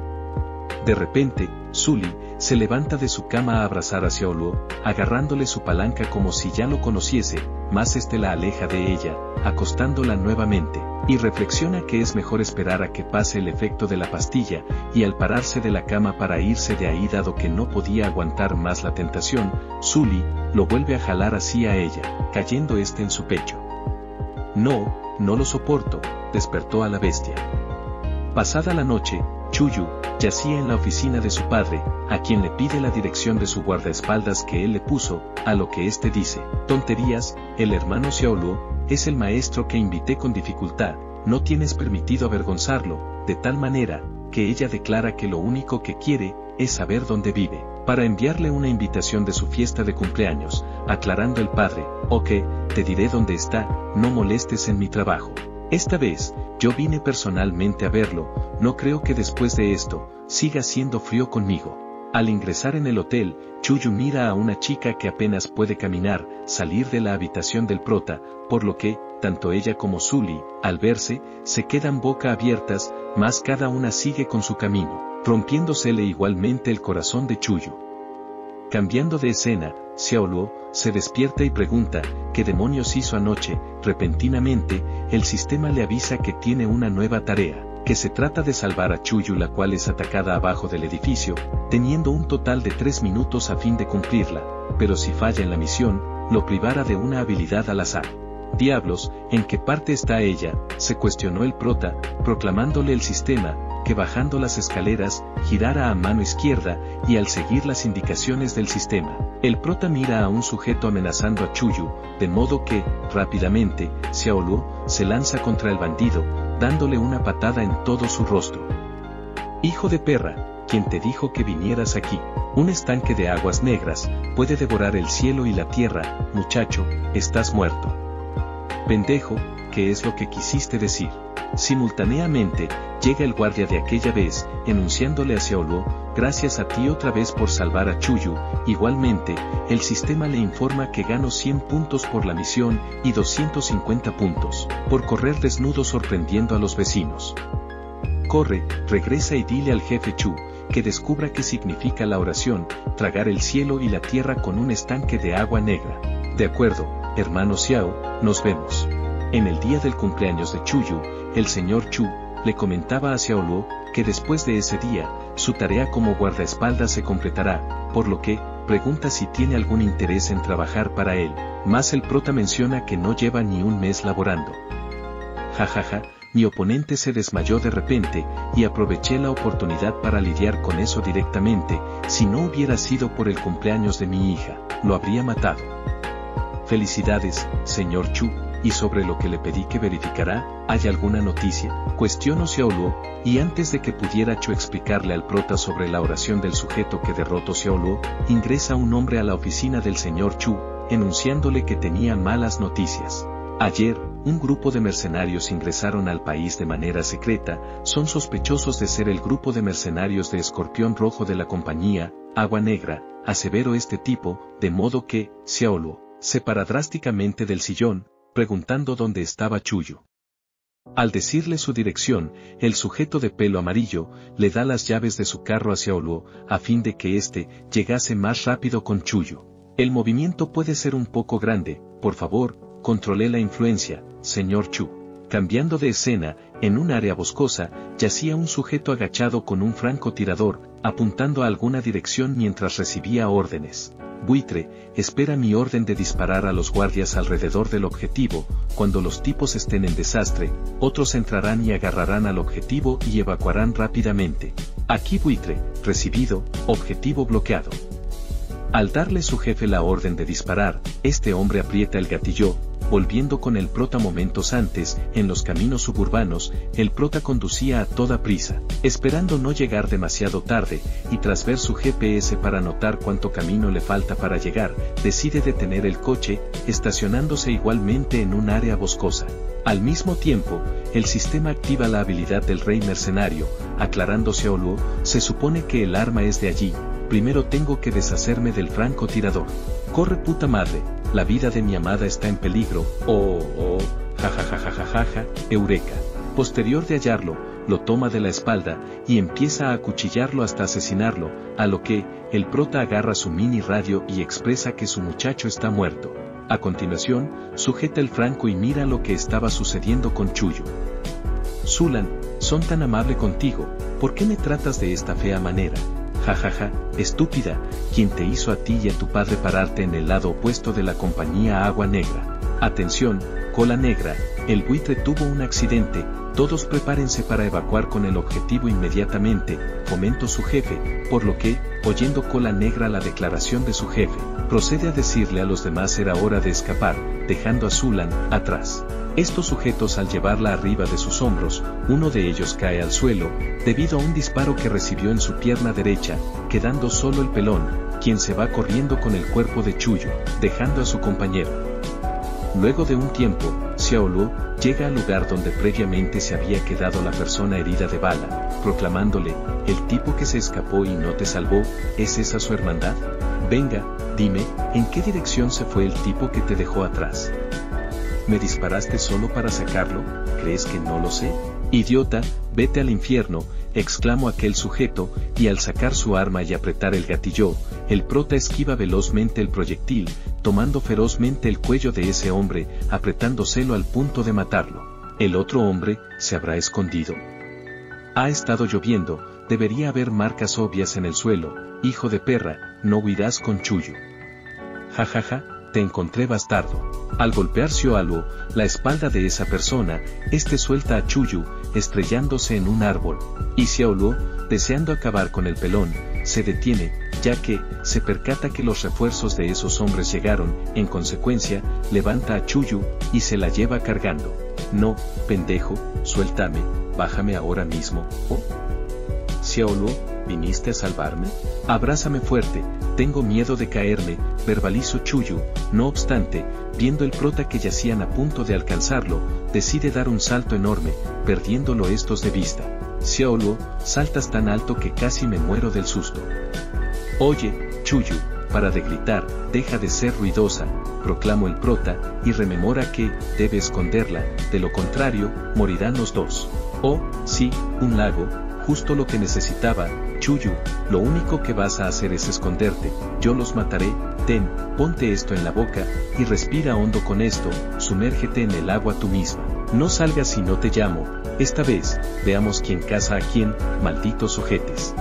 Speaker 1: De repente, Sully, se levanta de su cama a abrazar a Xiaoluo, agarrándole su palanca como si ya lo conociese, más este la aleja de ella, acostándola nuevamente, y reflexiona que es mejor esperar a que pase el efecto de la pastilla, y al pararse de la cama para irse de ahí dado que no podía aguantar más la tentación, Sully, lo vuelve a jalar así a ella, cayendo este en su pecho. No, no lo soporto, despertó a la bestia. Pasada la noche, Chuyu, yacía en la oficina de su padre, a quien le pide la dirección de su guardaespaldas que él le puso, a lo que éste dice, tonterías, el hermano Xiaoluo, es el maestro que invité con dificultad, no tienes permitido avergonzarlo, de tal manera, que ella declara que lo único que quiere, es saber dónde vive, para enviarle una invitación de su fiesta de cumpleaños, aclarando el padre, ok, te diré dónde está, no molestes en mi trabajo. Esta vez, yo vine personalmente a verlo, no creo que después de esto, siga siendo frío conmigo. Al ingresar en el hotel, Chuyu mira a una chica que apenas puede caminar, salir de la habitación del prota, por lo que, tanto ella como Sully, al verse, se quedan boca abiertas, más cada una sigue con su camino, rompiéndosele igualmente el corazón de Chuyu. Cambiando de escena, Xiaoluo, se despierta y pregunta, ¿qué demonios hizo anoche? Repentinamente, el sistema le avisa que tiene una nueva tarea, que se trata de salvar a Chuyu la cual es atacada abajo del edificio, teniendo un total de tres minutos a fin de cumplirla, pero si falla en la misión, lo privará de una habilidad al azar. Diablos, ¿en qué parte está ella? se cuestionó el prota, proclamándole el sistema, que bajando las escaleras, girara a mano izquierda, y al seguir las indicaciones del sistema, el prota mira a un sujeto amenazando a Chuyu, de modo que, rápidamente, Xiaolu, se lanza contra el bandido, dándole una patada en todo su rostro. Hijo de perra, quien te dijo que vinieras aquí? Un estanque de aguas negras, puede devorar el cielo y la tierra, muchacho, estás muerto. Pendejo, ¿qué es lo que quisiste decir? Simultáneamente, llega el guardia de aquella vez, enunciándole a Xiaoluo, gracias a ti otra vez por salvar a Chuyu, igualmente, el sistema le informa que gano 100 puntos por la misión y 250 puntos, por correr desnudo sorprendiendo a los vecinos. Corre, regresa y dile al jefe Chu, que descubra qué significa la oración, tragar el cielo y la tierra con un estanque de agua negra. De acuerdo, hermano Xiao, nos vemos. En el día del cumpleaños de Chuyu, el señor Chu, le comentaba a Xiaoluo, que después de ese día, su tarea como guardaespaldas se completará, por lo que, pregunta si tiene algún interés en trabajar para él, más el prota menciona que no lleva ni un mes laborando. Jajaja, mi oponente se desmayó de repente, y aproveché la oportunidad para lidiar con eso directamente, si no hubiera sido por el cumpleaños de mi hija, lo habría matado. Felicidades, señor Chu, y sobre lo que le pedí que verificará, ¿hay alguna noticia? Cuestionó Xiaoluo, y antes de que pudiera Chu explicarle al prota sobre la oración del sujeto que derrotó Xiaoluo, ingresa un hombre a la oficina del señor Chu, enunciándole que tenía malas noticias. Ayer, un grupo de mercenarios ingresaron al país de manera secreta, son sospechosos de ser el grupo de mercenarios de Escorpión Rojo de la compañía, Agua Negra, aseveró este tipo, de modo que, Xiaoluo, se para drásticamente del sillón, preguntando dónde estaba Chuyo. Al decirle su dirección, el sujeto de pelo amarillo le da las llaves de su carro hacia Oluo, a fin de que éste llegase más rápido con Chuyo. El movimiento puede ser un poco grande, por favor, controle la influencia, señor Chu. Cambiando de escena, en un área boscosa, yacía un sujeto agachado con un francotirador, apuntando a alguna dirección mientras recibía órdenes. Buitre, espera mi orden de disparar a los guardias alrededor del objetivo, cuando los tipos estén en desastre, otros entrarán y agarrarán al objetivo y evacuarán rápidamente. Aquí Buitre, recibido, objetivo bloqueado. Al darle su jefe la orden de disparar, este hombre aprieta el gatillo, volviendo con el prota momentos antes, en los caminos suburbanos, el prota conducía a toda prisa, esperando no llegar demasiado tarde, y tras ver su GPS para notar cuánto camino le falta para llegar, decide detener el coche, estacionándose igualmente en un área boscosa. Al mismo tiempo, el sistema activa la habilidad del rey mercenario, aclarándose a Oluo, se supone que el arma es de allí, primero tengo que deshacerme del francotirador. Corre puta madre, la vida de mi amada está en peligro, oh, oh, jajajajajaja, eureka. Posterior de hallarlo, lo toma de la espalda, y empieza a acuchillarlo hasta asesinarlo, a lo que, el prota agarra su mini radio y expresa que su muchacho está muerto. A continuación, sujeta el franco y mira lo que estaba sucediendo con Chuyo. Zulan, son tan amable contigo, ¿por qué me tratas de esta fea manera? Jajaja, estúpida, quien te hizo a ti y a tu padre pararte en el lado opuesto de la compañía Agua Negra. Atención, cola negra, el buitre tuvo un accidente, todos prepárense para evacuar con el objetivo inmediatamente, comentó su jefe, por lo que, oyendo cola negra la declaración de su jefe, procede a decirle a los demás era hora de escapar, dejando a Zulan atrás. Estos sujetos al llevarla arriba de sus hombros, uno de ellos cae al suelo, debido a un disparo que recibió en su pierna derecha, quedando solo el pelón, quien se va corriendo con el cuerpo de Chuyo, dejando a su compañero. Luego de un tiempo, Xiaoluo llega al lugar donde previamente se había quedado la persona herida de bala, proclamándole, el tipo que se escapó y no te salvó, ¿es esa su hermandad? Venga, dime, ¿en qué dirección se fue el tipo que te dejó atrás? ¿Me disparaste solo para sacarlo? ¿Crees que no lo sé? Idiota, vete al infierno, exclamó aquel sujeto, y al sacar su arma y apretar el gatillo, el prota esquiva velozmente el proyectil, tomando ferozmente el cuello de ese hombre, apretándoselo al punto de matarlo. El otro hombre, se habrá escondido. Ha estado lloviendo, debería haber marcas obvias en el suelo, hijo de perra, no huirás con chullo. Jajaja, ja, ja, te encontré bastardo. Al golpear Xiaoluo, la espalda de esa persona, este suelta a Chuyu, estrellándose en un árbol. Y Xiaoluo, deseando acabar con el pelón, se detiene, ya que, se percata que los refuerzos de esos hombres llegaron, en consecuencia, levanta a Chuyu, y se la lleva cargando. No, pendejo, suéltame, bájame ahora mismo, oh. Xiaoluo, ¿viniste a salvarme? Abrázame fuerte, tengo miedo de caerme, verbalizó Chuyu, no obstante, viendo el prota que yacían a punto de alcanzarlo, decide dar un salto enorme, perdiéndolo estos de vista. Xiaoluo, saltas tan alto que casi me muero del susto. Oye, Chuyu, para de gritar, deja de ser ruidosa, proclamó el prota, y rememora que, debe esconderla, de lo contrario, morirán los dos. Oh, sí, un lago, justo lo que necesitaba, Chuyu, lo único que vas a hacer es esconderte, yo los mataré, ten, ponte esto en la boca, y respira hondo con esto, sumérgete en el agua tú misma. No salgas si no te llamo, esta vez, veamos quién caza a quién, malditos ojetes.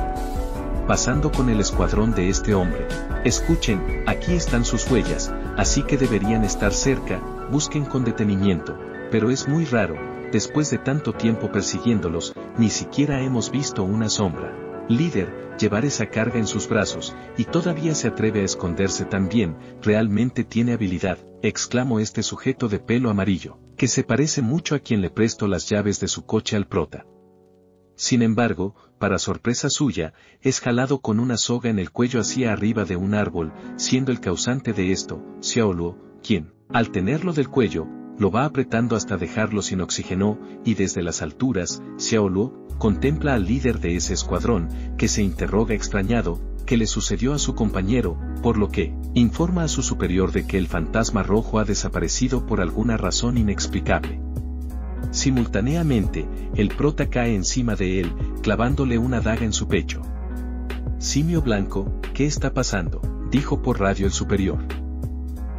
Speaker 1: Pasando con el escuadrón de este hombre. Escuchen, aquí están sus huellas, así que deberían estar cerca, busquen con detenimiento, pero es muy raro, después de tanto tiempo persiguiéndolos, ni siquiera hemos visto una sombra. Líder, llevar esa carga en sus brazos, y todavía se atreve a esconderse tan bien, realmente tiene habilidad, exclamó este sujeto de pelo amarillo, que se parece mucho a quien le prestó las llaves de su coche al prota. Sin embargo, para sorpresa suya, es jalado con una soga en el cuello hacia arriba de un árbol, siendo el causante de esto, Xiaoluo, quien, al tenerlo del cuello, lo va apretando hasta dejarlo sin oxígeno, y desde las alturas, Xiaoluo, contempla al líder de ese escuadrón, que se interroga extrañado, qué le sucedió a su compañero, por lo que, informa a su superior de que el fantasma rojo ha desaparecido por alguna razón inexplicable. Simultáneamente, el prota cae encima de él, clavándole una daga en su pecho. Simio Blanco, ¿qué está pasando? dijo por radio el superior.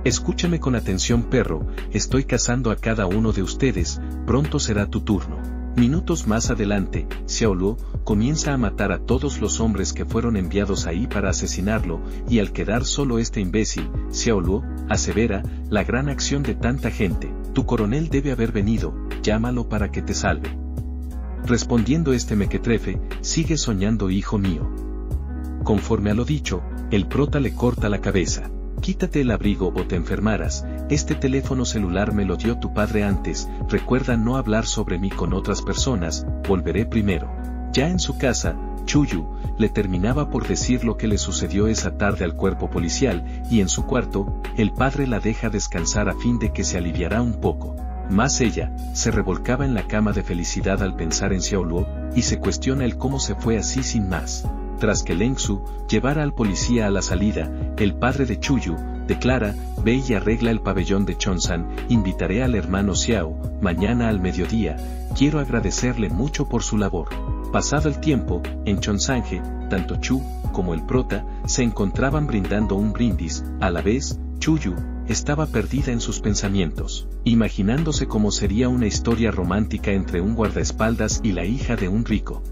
Speaker 1: Escúchame con atención perro, estoy cazando a cada uno de ustedes, pronto será tu turno. Minutos más adelante, Xiaoluo comienza a matar a todos los hombres que fueron enviados ahí para asesinarlo, y al quedar solo este imbécil, Xiaoluo, asevera, la gran acción de tanta gente, tu coronel debe haber venido, llámalo para que te salve. Respondiendo este mequetrefe, sigue soñando hijo mío. Conforme a lo dicho, el prota le corta la cabeza. Quítate el abrigo o te enfermarás, este teléfono celular me lo dio tu padre antes, recuerda no hablar sobre mí con otras personas, volveré primero. Ya en su casa, Chuyu, le terminaba por decir lo que le sucedió esa tarde al cuerpo policial, y en su cuarto, el padre la deja descansar a fin de que se aliviará un poco. Más ella, se revolcaba en la cama de felicidad al pensar en Xiaoluo, y se cuestiona el cómo se fue así sin más. Tras que Leng Su llevara al policía a la salida, el padre de Chuyu, declara, ve y arregla el pabellón de Chonsan, invitaré al hermano Xiao, mañana al mediodía, quiero agradecerle mucho por su labor. Pasado el tiempo, en Chonsange, tanto Chu, como el prota, se encontraban brindando un brindis, a la vez, Chuyu, estaba perdida en sus pensamientos, imaginándose cómo sería una historia romántica entre un guardaespaldas y la hija de un rico.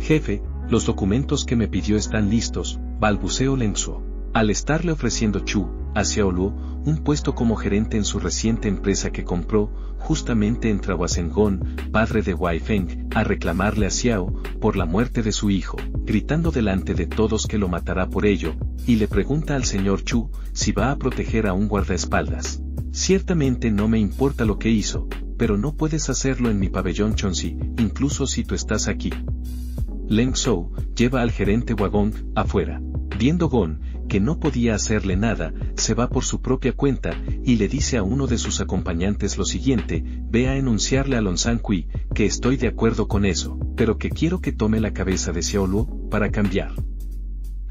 Speaker 1: Jefe, los documentos que me pidió están listos, balbuceó Lenzo. Al estarle ofreciendo Chu, a Xiaoluo, un puesto como gerente en su reciente empresa que compró, justamente entra Wasengong, padre de Wai Feng, a reclamarle a Xiao, por la muerte de su hijo, gritando delante de todos que lo matará por ello, y le pregunta al señor Chu, si va a proteger a un guardaespaldas. Ciertamente no me importa lo que hizo, pero no puedes hacerlo en mi pabellón Chonsi, incluso si tú estás aquí. Leng Zhou lleva al gerente Wagong afuera. Viendo Gon, que no podía hacerle nada, se va por su propia cuenta, y le dice a uno de sus acompañantes lo siguiente, ve a enunciarle a Lonsan Kui, que estoy de acuerdo con eso, pero que quiero que tome la cabeza de Xiaoluo, para cambiar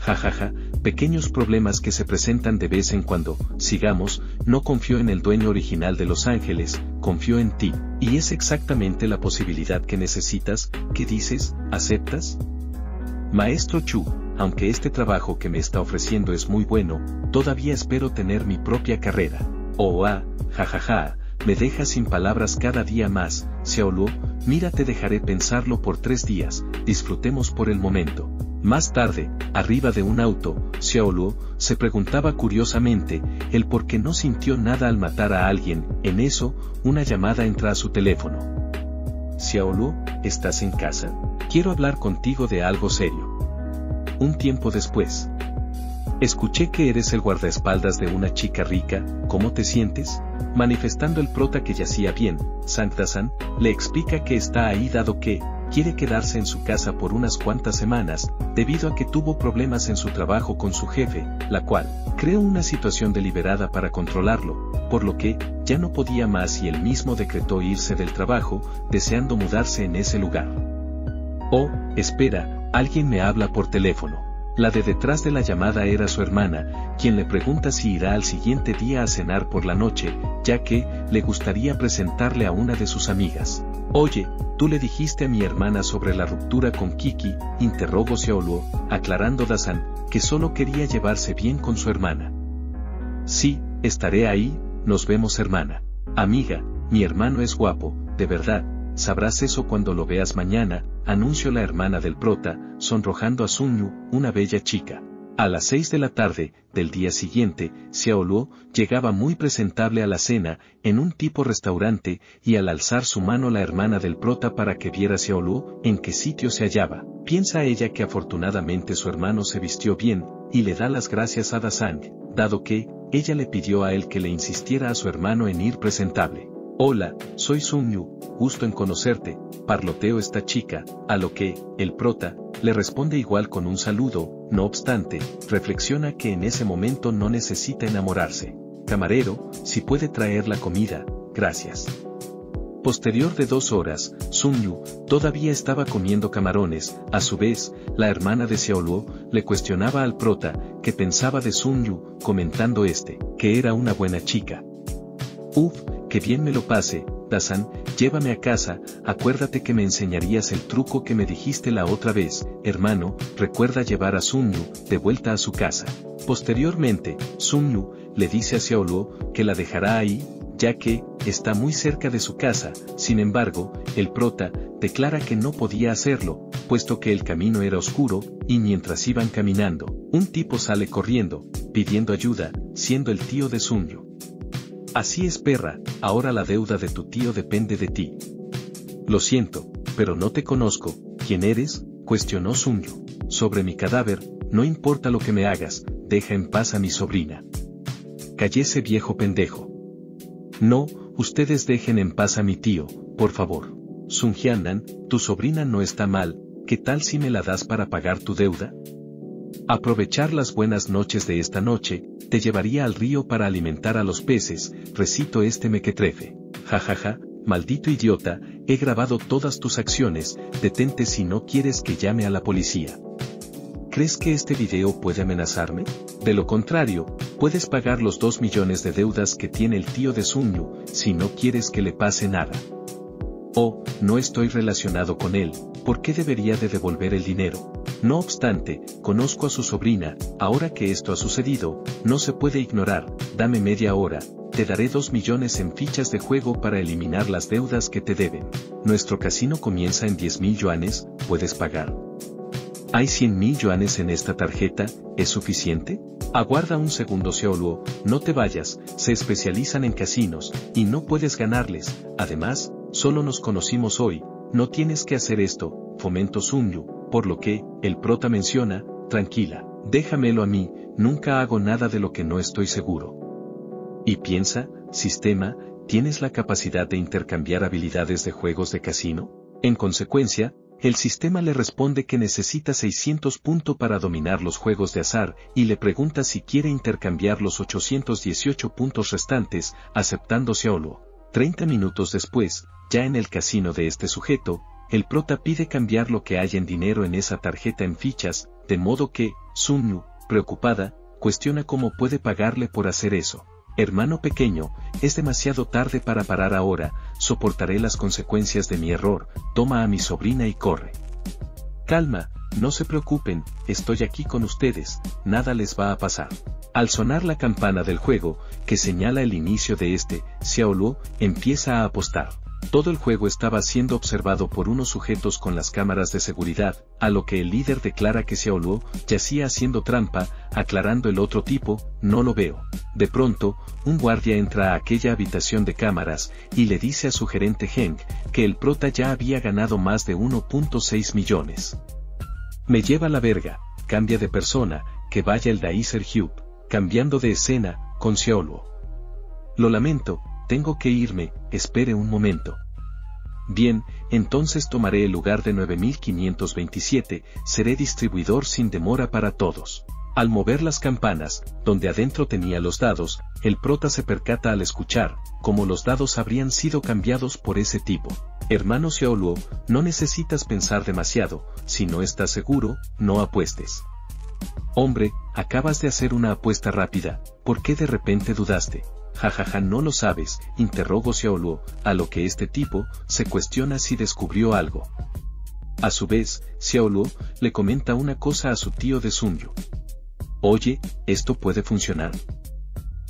Speaker 1: jajaja, pequeños problemas que se presentan de vez en cuando, sigamos, no confío en el dueño original de Los Ángeles, confío en ti, y es exactamente la posibilidad que necesitas, ¿qué dices? ¿Aceptas? Maestro Chu, aunque este trabajo que me está ofreciendo es muy bueno, todavía espero tener mi propia carrera. Oh ah, jajaja, me dejas sin palabras cada día más, Xiaoluo, mira te dejaré pensarlo por tres días, disfrutemos por el momento. Más tarde, arriba de un auto, Xiaoluo se preguntaba curiosamente el por qué no sintió nada al matar a alguien, en eso, una llamada entra a su teléfono. Xiaoluo, ¿estás en casa? Quiero hablar contigo de algo serio. Un tiempo después. Escuché que eres el guardaespaldas de una chica rica, ¿cómo te sientes? Manifestando el prota que yacía bien, Sanktasan, le explica que está ahí dado que, quiere quedarse en su casa por unas cuantas semanas, debido a que tuvo problemas en su trabajo con su jefe, la cual, creó una situación deliberada para controlarlo, por lo que, ya no podía más y él mismo decretó irse del trabajo, deseando mudarse en ese lugar. Oh, espera, alguien me habla por teléfono. La de detrás de la llamada era su hermana, quien le pregunta si irá al siguiente día a cenar por la noche, ya que, le gustaría presentarle a una de sus amigas. Oye, tú le dijiste a mi hermana sobre la ruptura con Kiki, interrogó Xiaoluo, aclarando Dasan, que solo quería llevarse bien con su hermana. Sí, estaré ahí, nos vemos hermana. Amiga, mi hermano es guapo, de verdad, sabrás eso cuando lo veas mañana, anunció la hermana del prota, sonrojando a Sunyu, una bella chica. A las seis de la tarde, del día siguiente, Xiaoluo llegaba muy presentable a la cena, en un tipo restaurante, y al alzar su mano la hermana del prota para que viera Xiaoluo en qué sitio se hallaba, piensa ella que afortunadamente su hermano se vistió bien, y le da las gracias a Dasang, dado que, ella le pidió a él que le insistiera a su hermano en ir presentable. Hola, soy Sun Yu, gusto en conocerte, parloteo esta chica, a lo que, el prota, le responde igual con un saludo, no obstante, reflexiona que en ese momento no necesita enamorarse. Camarero, si puede traer la comida, gracias. Posterior de dos horas, Sun Yu todavía estaba comiendo camarones, a su vez, la hermana de Xiaoluo le cuestionaba al prota, que pensaba de Sun Yu, comentando este, que era una buena chica. Uf, que bien me lo pase, Dasan, llévame a casa, acuérdate que me enseñarías el truco que me dijiste la otra vez, hermano, recuerda llevar a Sun Yu de vuelta a su casa. Posteriormente, Sun Yu le dice a Xiaoluo que la dejará ahí, ya que, está muy cerca de su casa, sin embargo, el prota, declara que no podía hacerlo, puesto que el camino era oscuro, y mientras iban caminando, un tipo sale corriendo, pidiendo ayuda, siendo el tío de Sunyu. Así es perra, ahora la deuda de tu tío depende de ti. Lo siento, pero no te conozco, ¿quién eres? cuestionó Sunyu. Sobre mi cadáver, no importa lo que me hagas, deja en paz a mi sobrina. Cállese viejo pendejo. No, ustedes dejen en paz a mi tío, por favor. Sun Hyanan, tu sobrina no está mal, ¿qué tal si me la das para pagar tu deuda? Aprovechar las buenas noches de esta noche, te llevaría al río para alimentar a los peces, recito este mequetrefe. Jajaja, maldito idiota, he grabado todas tus acciones, detente si no quieres que llame a la policía. ¿Crees que este video puede amenazarme? De lo contrario, puedes pagar los 2 millones de deudas que tiene el tío de Sunyu, si no quieres que le pase nada. Oh, no estoy relacionado con él, ¿por qué debería de devolver el dinero? No obstante, conozco a su sobrina, ahora que esto ha sucedido, no se puede ignorar, dame media hora, te daré 2 millones en fichas de juego para eliminar las deudas que te deben. Nuestro casino comienza en 10 mil yuanes, ¿puedes pagar? Hay 100 mil yuanes en esta tarjeta, ¿es suficiente? Aguarda un segundo Seoluo, no te vayas, se especializan en casinos, y no puedes ganarles, además, solo nos conocimos hoy, no tienes que hacer esto, fomento Sunyu, por lo que, el prota menciona, tranquila, déjamelo a mí, nunca hago nada de lo que no estoy seguro. Y piensa, sistema, ¿tienes la capacidad de intercambiar habilidades de juegos de casino? En consecuencia, el sistema le responde que necesita 600 puntos para dominar los juegos de azar y le pregunta si quiere intercambiar los 818 puntos restantes, aceptando Seolo. 30 minutos después, ya en el casino de este sujeto, el prota pide cambiar lo que hay en dinero en esa tarjeta en fichas, de modo que, Sunyu, preocupada, cuestiona cómo puede pagarle por hacer eso. Hermano pequeño, es demasiado tarde para parar ahora, soportaré las consecuencias de mi error, toma a mi sobrina y corre. Calma, no se preocupen, estoy aquí con ustedes, nada les va a pasar. Al sonar la campana del juego, que señala el inicio de este, Xiaoluo empieza a apostar. Todo el juego estaba siendo observado por unos sujetos con las cámaras de seguridad, a lo que el líder declara que Xiaoluo yacía haciendo trampa, aclarando el otro tipo, no lo veo. De pronto, un guardia entra a aquella habitación de cámaras, y le dice a su gerente Heng, que el prota ya había ganado más de 1.6 millones. Me lleva la verga, cambia de persona, que vaya el Daiser Hugh, cambiando de escena, con Xiaoluo. Lo lamento, tengo que irme, espere un momento. Bien, entonces tomaré el lugar de 9527, seré distribuidor sin demora para todos. Al mover las campanas, donde adentro tenía los dados, el prota se percata al escuchar, como los dados habrían sido cambiados por ese tipo. Hermano Xiaoluo, no necesitas pensar demasiado, si no estás seguro, no apuestes. Hombre, acabas de hacer una apuesta rápida, ¿por qué de repente dudaste? Jajaja no lo sabes, interrogó Xiaoluo, a lo que este tipo, se cuestiona si descubrió algo. A su vez, Xiaoluo, le comenta una cosa a su tío de Sunyu. Oye, ¿esto puede funcionar?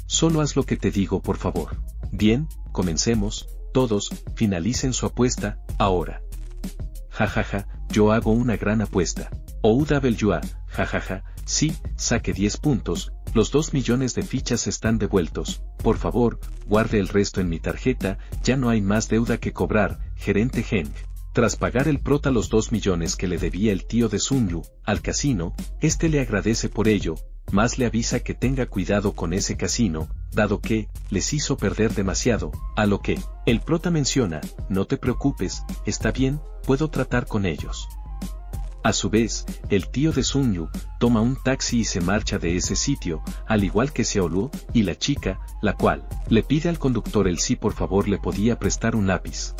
Speaker 1: Solo haz lo que te digo por favor. Bien, comencemos, todos, finalicen su apuesta, ahora. Jajaja, yo hago una gran apuesta. OUWA, jajaja, sí, saque 10 puntos, los 2 millones de fichas están devueltos, por favor, guarde el resto en mi tarjeta, ya no hay más deuda que cobrar, gerente Heng. Tras pagar el prota los 2 millones que le debía el tío de Sunyu, al casino, este le agradece por ello, más le avisa que tenga cuidado con ese casino, dado que, les hizo perder demasiado, a lo que, el prota menciona, no te preocupes, está bien, puedo tratar con ellos. A su vez, el tío de Sunyu toma un taxi y se marcha de ese sitio, al igual que Seolu y la chica, la cual le pide al conductor el si por favor le podía prestar un lápiz.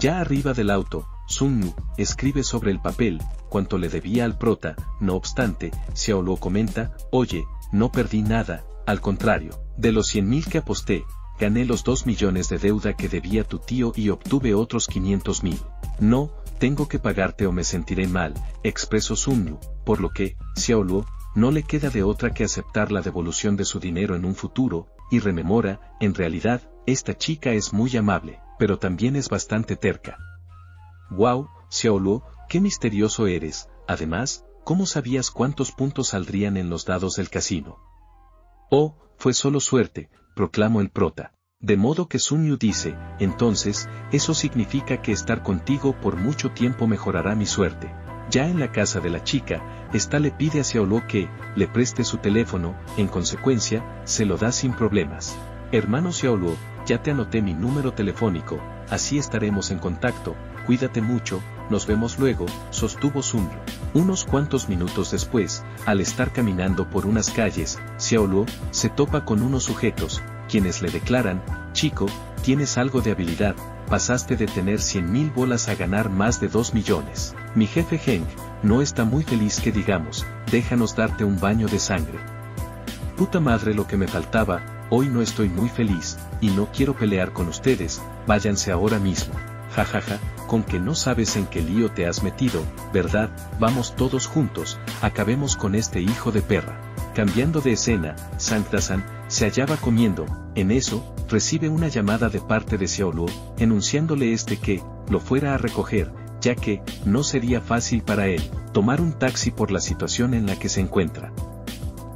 Speaker 1: Ya arriba del auto, Sunyu escribe sobre el papel cuanto le debía al prota, no obstante, Xiaoluo comenta, oye, no perdí nada, al contrario, de los 100 mil que aposté, gané los 2 millones de deuda que debía tu tío y obtuve otros 500 mil. No, tengo que pagarte o me sentiré mal, expresó Sunyu, por lo que, Xiaoluo, no le queda de otra que aceptar la devolución de su dinero en un futuro, y rememora, en realidad, esta chica es muy amable, pero también es bastante terca. Wow, Xiaoluo, qué misterioso eres, además, ¿cómo sabías cuántos puntos saldrían en los dados del casino? Oh, fue solo suerte, proclamó el prota. De modo que Sun Yu dice, entonces, eso significa que estar contigo por mucho tiempo mejorará mi suerte. Ya en la casa de la chica, esta le pide a Xiaoluo que, le preste su teléfono, en consecuencia, se lo da sin problemas. Hermano Xiaoluo, ya te anoté mi número telefónico, así estaremos en contacto, cuídate mucho, nos vemos luego, sostuvo Sun Yu. Unos cuantos minutos después, al estar caminando por unas calles, Xiaoluo se topa con unos sujetos, quienes le declaran, chico, tienes algo de habilidad, pasaste de tener 100 mil bolas a ganar más de 2 millones. Mi jefe Henk, no está muy feliz que digamos, déjanos darte un baño de sangre. Puta madre lo que me faltaba, hoy no estoy muy feliz, y no quiero pelear con ustedes, váyanse ahora mismo. Jajaja, con que no sabes en qué lío te has metido, ¿verdad? Vamos todos juntos, acabemos con este hijo de perra. Cambiando de escena, Sanctasan, se hallaba comiendo, en eso, recibe una llamada de parte de Xiaoluo, enunciándole este que, lo fuera a recoger, ya que, no sería fácil para él, tomar un taxi por la situación en la que se encuentra.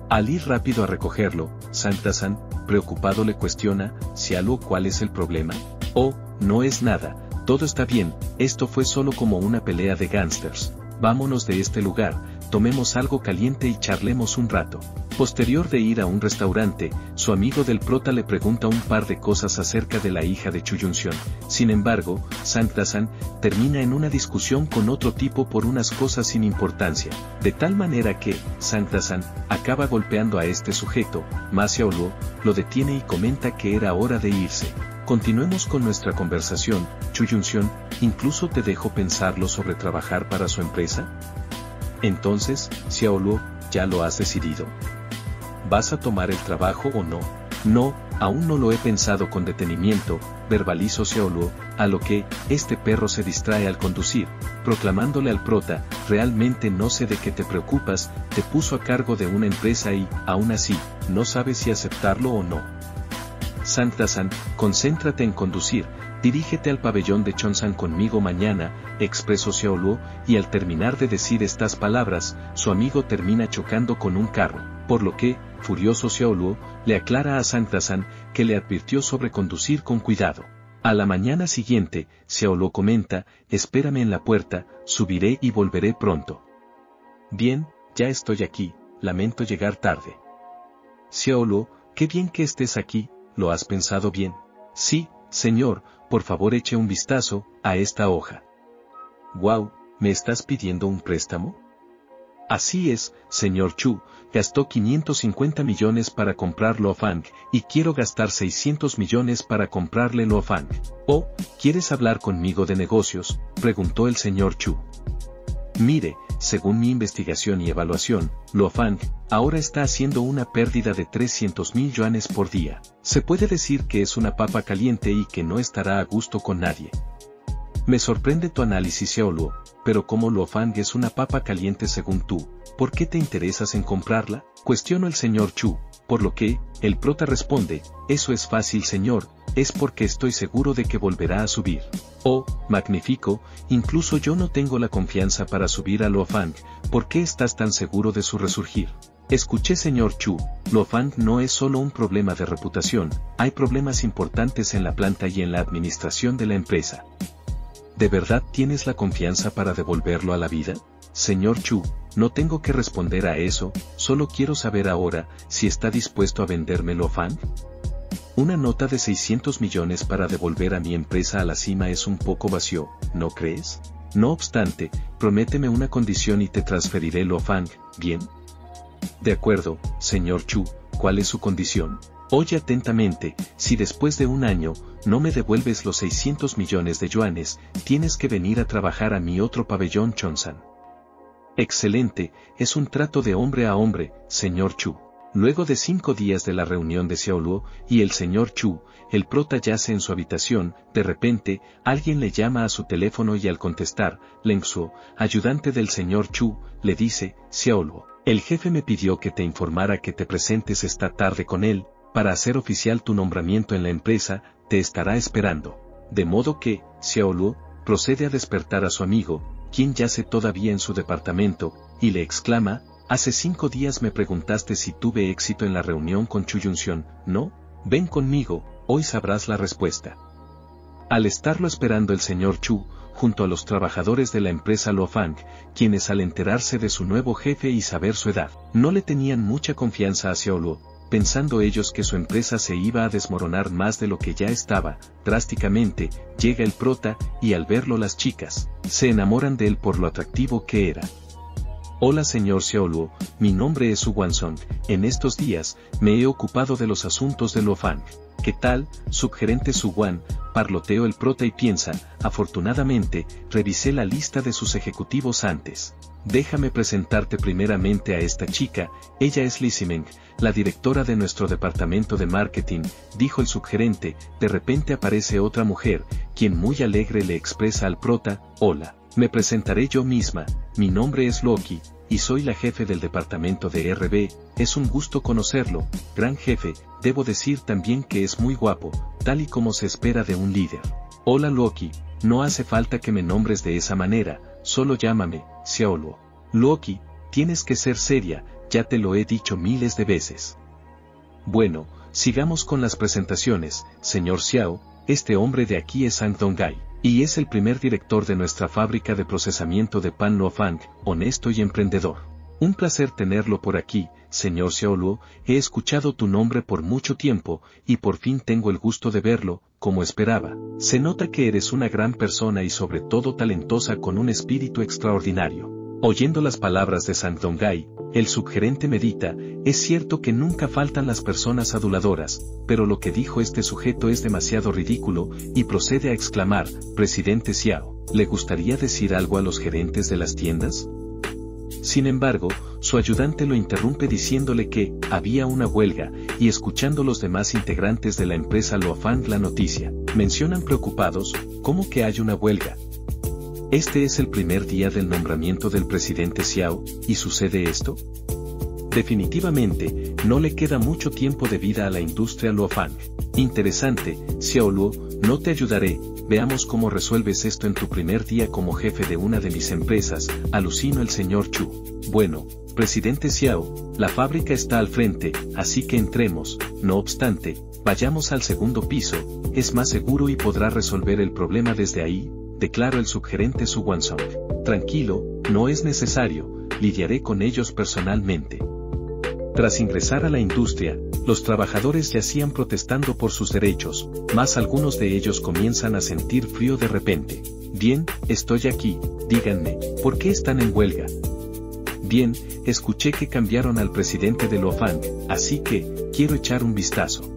Speaker 1: Al ir rápido a recogerlo, Sanctasan, preocupado le cuestiona, Xiaoluo cuál es el problema, oh, no es nada, todo está bien, esto fue solo como una pelea de gángsters, vámonos de este lugar, tomemos algo caliente y charlemos un rato. Posterior de ir a un restaurante, su amigo del prota le pregunta un par de cosas acerca de la hija de Chuyunción. Sin embargo, Sanctasan termina en una discusión con otro tipo por unas cosas sin importancia, de tal manera que, Sanctasan acaba golpeando a este sujeto, Oluo, lo detiene y comenta que era hora de irse. Continuemos con nuestra conversación, Chuyunción, incluso te dejo pensarlo sobre trabajar para su empresa. Entonces, Xiaoluo, ¿ya lo has decidido? ¿Vas a tomar el trabajo o no? No, aún no lo he pensado con detenimiento, verbalizó Xiaoluo, a lo que, este perro se distrae al conducir, proclamándole al prota, realmente no sé de qué te preocupas, te puso a cargo de una empresa y, aún así, no sabes si aceptarlo o no. Sanctasan, concéntrate en conducir, Dirígete al pabellón de Chonsan conmigo mañana, expresó Xiaoluo, y al terminar de decir estas palabras, su amigo termina chocando con un carro, por lo que, furioso Xiaoluo, le aclara a Santasan que le advirtió sobre conducir con cuidado. A la mañana siguiente, Xiaoluo comenta, espérame en la puerta, subiré y volveré pronto. Bien, ya estoy aquí, lamento llegar tarde. Xiaoluo, qué bien que estés aquí, ¿lo has pensado bien? Sí, señor, por favor eche un vistazo a esta hoja. Wow, ¿me estás pidiendo un préstamo? Así es, señor Chu, gastó 550 millones para comprar Fang, y quiero gastar 600 millones para comprarle Fang. ¿O, quieres hablar conmigo de negocios? preguntó el señor Chu. Mire, según mi investigación y evaluación, Luofang ahora está haciendo una pérdida de 300 mil yuanes por día. Se puede decir que es una papa caliente y que no estará a gusto con nadie. Me sorprende tu análisis, Xiaoluo, pero como Luofang es una papa caliente según tú, ¿por qué te interesas en comprarla? Cuestionó el señor Chu, por lo que, el prota responde, eso es fácil señor, es porque estoy seguro de que volverá a subir. Oh, magnífico, incluso yo no tengo la confianza para subir a Luofang, ¿por qué estás tan seguro de su resurgir? Escuché señor Chu, Luofang no es solo un problema de reputación, hay problemas importantes en la planta y en la administración de la empresa. ¿De verdad tienes la confianza para devolverlo a la vida? Señor Chu, no tengo que responder a eso, solo quiero saber ahora si está dispuesto a venderme Luofang. Una nota de 600 millones para devolver a mi empresa a la cima es un poco vacío, ¿no crees? No obstante, prométeme una condición y te transferiré lo Fang, ¿bien? De acuerdo, señor Chu, ¿cuál es su condición? Oye atentamente, si después de un año, no me devuelves los 600 millones de yuanes, tienes que venir a trabajar a mi otro pabellón Chonsan. Excelente, es un trato de hombre a hombre, señor Chu. Luego de cinco días de la reunión de Xiaoluo y el señor Chu, el prota yace en su habitación, de repente, alguien le llama a su teléfono y al contestar, Leng Suo, ayudante del señor Chu, le dice, Xiaoluo, el jefe me pidió que te informara que te presentes esta tarde con él, para hacer oficial tu nombramiento en la empresa, te estará esperando. De modo que, Xiaoluo, procede a despertar a su amigo, quien yace todavía en su departamento, y le exclama, Hace cinco días me preguntaste si tuve éxito en la reunión con Chu Yunxion, ¿no? Ven conmigo, hoy sabrás la respuesta. Al estarlo esperando el señor Chu, junto a los trabajadores de la empresa Luofang, quienes al enterarse de su nuevo jefe y saber su edad, no le tenían mucha confianza hacia Oluo, pensando ellos que su empresa se iba a desmoronar más de lo que ya estaba, drásticamente, llega el prota, y al verlo las chicas, se enamoran de él por lo atractivo que era. Hola señor Xiaoluo, mi nombre es Su Guanzong, en estos días, me he ocupado de los asuntos de Luofang. ¿Qué tal, subgerente Suwan? Parloteo el prota y piensa, afortunadamente, revisé la lista de sus ejecutivos antes. Déjame presentarte primeramente a esta chica, ella es Meng, la directora de nuestro departamento de marketing, dijo el subgerente, de repente aparece otra mujer, quien muy alegre le expresa al prota, hola, me presentaré yo misma, mi nombre es Loki, y soy la jefe del departamento de RB, es un gusto conocerlo, gran jefe, debo decir también que es muy guapo, tal y como se espera de un líder. Hola Loki, no hace falta que me nombres de esa manera, solo llámame, Xiaoluo. Loki, tienes que ser seria, ya te lo he dicho miles de veces. Bueno, sigamos con las presentaciones, señor Xiao, este hombre de aquí es Sang Dongai. Y es el primer director de nuestra fábrica de procesamiento de pan Fang, honesto y emprendedor. Un placer tenerlo por aquí, señor Xiaoluo, he escuchado tu nombre por mucho tiempo, y por fin tengo el gusto de verlo, como esperaba. Se nota que eres una gran persona y sobre todo talentosa con un espíritu extraordinario. Oyendo las palabras de Sang Dongai, el subgerente medita, es cierto que nunca faltan las personas aduladoras, pero lo que dijo este sujeto es demasiado ridículo, y procede a exclamar, Presidente Xiao, ¿le gustaría decir algo a los gerentes de las tiendas? Sin embargo, su ayudante lo interrumpe diciéndole que, había una huelga, y escuchando los demás integrantes de la empresa Luofang la noticia, mencionan preocupados, ¿cómo que hay una huelga? Este es el primer día del nombramiento del presidente Xiao, ¿y sucede esto? Definitivamente, no le queda mucho tiempo de vida a la industria Luofang. Interesante, Xiao Luo, no te ayudaré, veamos cómo resuelves esto en tu primer día como jefe de una de mis empresas, alucino el señor Chu. Bueno, presidente Xiao, la fábrica está al frente, así que entremos, no obstante, vayamos al segundo piso, es más seguro y podrá resolver el problema desde ahí, declaró el subgerente Su Guanzong. Tranquilo, no es necesario, lidiaré con ellos personalmente. Tras ingresar a la industria, los trabajadores yacían protestando por sus derechos, más algunos de ellos comienzan a sentir frío de repente. Bien, estoy aquí, díganme, ¿por qué están en huelga? Bien, escuché que cambiaron al presidente de Lofang, así que, quiero echar un vistazo.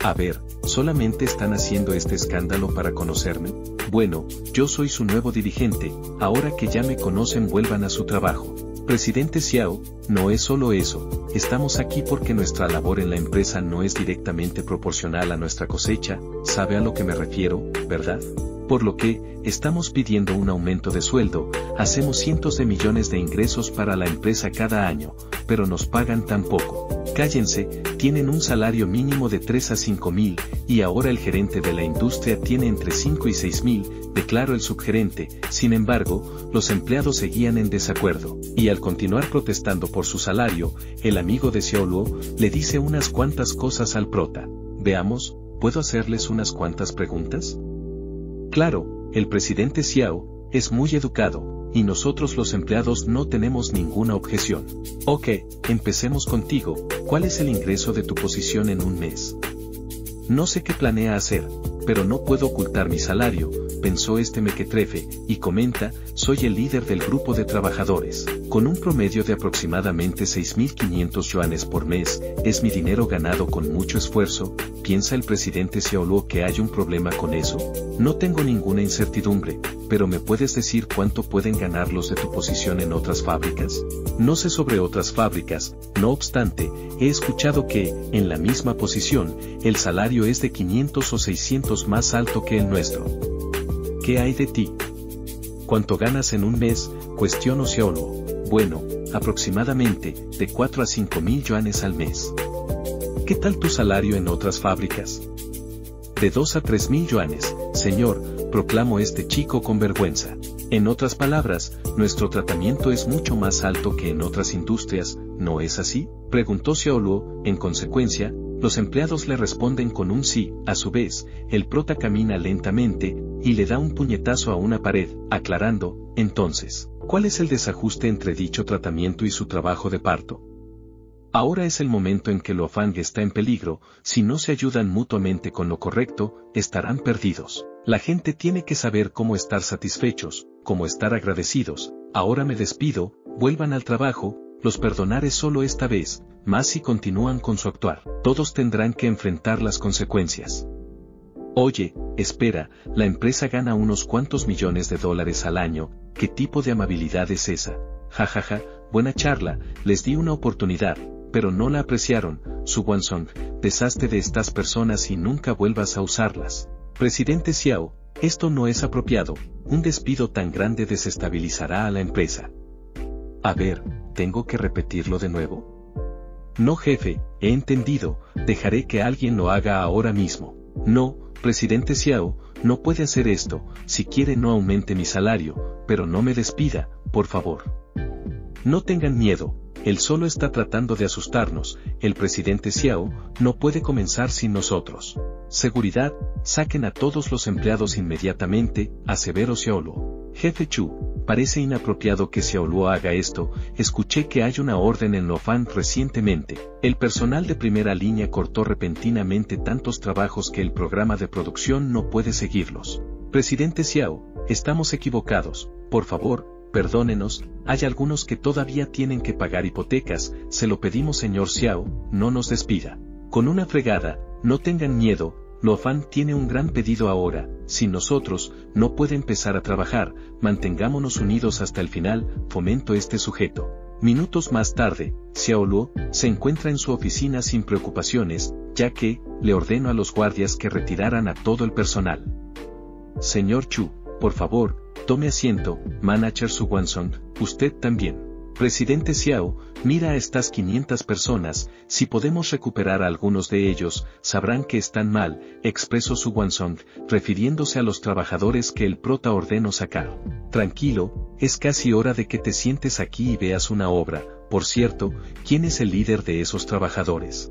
Speaker 1: A ver, ¿solamente están haciendo este escándalo para conocerme? Bueno, yo soy su nuevo dirigente, ahora que ya me conocen vuelvan a su trabajo. Presidente Xiao, no es solo eso, estamos aquí porque nuestra labor en la empresa no es directamente proporcional a nuestra cosecha, sabe a lo que me refiero, ¿verdad? Por lo que, estamos pidiendo un aumento de sueldo, hacemos cientos de millones de ingresos para la empresa cada año, pero nos pagan tan poco. Cállense, tienen un salario mínimo de 3 a 5 mil, y ahora el gerente de la industria tiene entre 5 y 6 mil, declaró el subgerente, sin embargo, los empleados seguían en desacuerdo, y al continuar protestando por su salario, el amigo de Xiaoluo le dice unas cuantas cosas al prota. Veamos, ¿puedo hacerles unas cuantas preguntas? Claro, el presidente Xiao, es muy educado, y nosotros los empleados no tenemos ninguna objeción. Ok, empecemos contigo, ¿cuál es el ingreso de tu posición en un mes? No sé qué planea hacer, pero no puedo ocultar mi salario, pensó este mequetrefe, y comenta, soy el líder del grupo de trabajadores. Con un promedio de aproximadamente 6.500 yuanes por mes, es mi dinero ganado con mucho esfuerzo, ¿piensa el presidente Xiaoluo que hay un problema con eso? No tengo ninguna incertidumbre, pero ¿me puedes decir cuánto pueden ganar los de tu posición en otras fábricas? No sé sobre otras fábricas, no obstante, he escuchado que, en la misma posición, el salario es de 500 o 600 más alto que el nuestro. ¿Qué hay de ti? ¿Cuánto ganas en un mes? Cuestiono Xiaoluo. Bueno, aproximadamente, de 4 a 5 mil yuanes al mes. ¿Qué tal tu salario en otras fábricas? De 2 a 3 mil yuanes, señor, proclamó este chico con vergüenza. En otras palabras, nuestro tratamiento es mucho más alto que en otras industrias, ¿no es así? Preguntó Xiaoluo, en consecuencia, los empleados le responden con un sí, a su vez, el prota camina lentamente, y le da un puñetazo a una pared, aclarando, entonces, ¿cuál es el desajuste entre dicho tratamiento y su trabajo de parto? Ahora es el momento en que lo Fang está en peligro, si no se ayudan mutuamente con lo correcto, estarán perdidos. La gente tiene que saber cómo estar satisfechos, cómo estar agradecidos, ahora me despido, vuelvan al trabajo, los perdonaré solo esta vez, más si continúan con su actuar, todos tendrán que enfrentar las consecuencias. Oye, espera, la empresa gana unos cuantos millones de dólares al año, ¿qué tipo de amabilidad es esa? Ja ja ja, buena charla, les di una oportunidad, pero no la apreciaron, su Wansong, deshazte de estas personas y nunca vuelvas a usarlas. Presidente Xiao, esto no es apropiado, un despido tan grande desestabilizará a la empresa. A ver, ¿tengo que repetirlo de nuevo? No jefe, he entendido, dejaré que alguien lo haga ahora mismo. No, presidente Xiao, no puede hacer esto, si quiere no aumente mi salario, pero no me despida, por favor. No tengan miedo, él solo está tratando de asustarnos, el presidente Xiao no puede comenzar sin nosotros. Seguridad, saquen a todos los empleados inmediatamente, aseveró Xiaoluo. Jefe Chu, parece inapropiado que Xiaoluo haga esto, escuché que hay una orden en Lofan recientemente. El personal de primera línea cortó repentinamente tantos trabajos que el programa de producción no puede seguirlos. Presidente Xiao, estamos equivocados, por favor, perdónenos, hay algunos que todavía tienen que pagar hipotecas, se lo pedimos señor Xiao, no nos despida. Con una fregada, no tengan miedo, Loafan tiene un gran pedido ahora, sin nosotros, no puede empezar a trabajar, mantengámonos unidos hasta el final, fomento este sujeto. Minutos más tarde, Xiao Luo se encuentra en su oficina sin preocupaciones, ya que, le ordeno a los guardias que retiraran a todo el personal. Señor Chu, por favor, tome asiento, manager Su Wansong, usted también. Presidente Xiao, mira a estas 500 personas, si podemos recuperar a algunos de ellos, sabrán que están mal, expresó Su Wansong, refiriéndose a los trabajadores que el prota ordenó sacar. Tranquilo, es casi hora de que te sientes aquí y veas una obra, por cierto, ¿quién es el líder de esos trabajadores?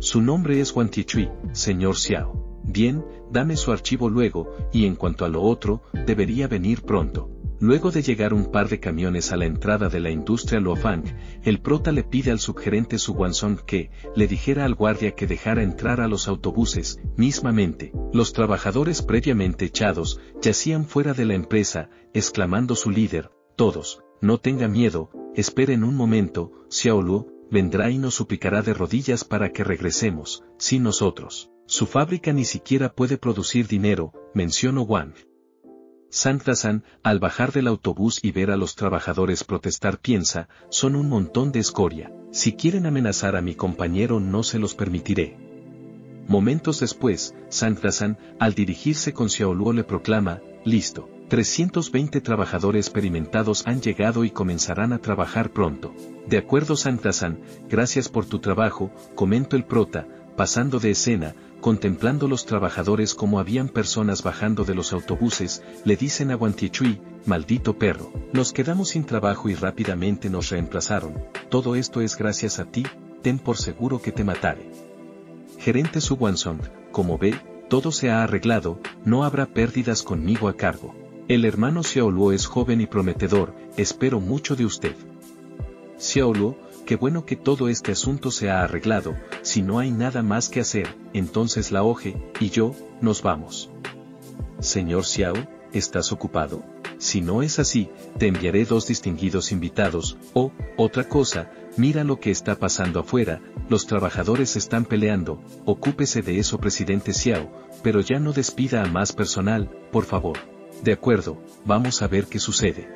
Speaker 1: Su nombre es Wan Tichui, señor Xiao. Bien, dame su archivo luego, y en cuanto a lo otro, debería venir pronto. Luego de llegar un par de camiones a la entrada de la industria Luofang, el prota le pide al subgerente Su Guansong que, le dijera al guardia que dejara entrar a los autobuses, mismamente. Los trabajadores previamente echados, yacían fuera de la empresa, exclamando su líder, todos, no tenga miedo, esperen un momento, Xiaolu, vendrá y nos suplicará de rodillas para que regresemos, sin nosotros. Su fábrica ni siquiera puede producir dinero, mencionó Wang. San, al bajar del autobús y ver a los trabajadores protestar piensa, son un montón de escoria, si quieren amenazar a mi compañero no se los permitiré. Momentos después, San, al dirigirse con Xiaoluo le proclama, listo, 320 trabajadores experimentados han llegado y comenzarán a trabajar pronto. De acuerdo San gracias por tu trabajo, comento el prota, pasando de escena, contemplando los trabajadores como habían personas bajando de los autobuses, le dicen a Guantiechui, maldito perro, nos quedamos sin trabajo y rápidamente nos reemplazaron, todo esto es gracias a ti, ten por seguro que te mataré. Gerente Su Wansong, como ve, todo se ha arreglado, no habrá pérdidas conmigo a cargo. El hermano Xiaoluo es joven y prometedor, espero mucho de usted. Xiaoluo, qué bueno que todo este asunto se ha arreglado, si no hay nada más que hacer, entonces la Oje, y yo, nos vamos. Señor Xiao, ¿estás ocupado? Si no es así, te enviaré dos distinguidos invitados, o, otra cosa, mira lo que está pasando afuera, los trabajadores están peleando, ocúpese de eso presidente Xiao, pero ya no despida a más personal, por favor. De acuerdo, vamos a ver qué sucede.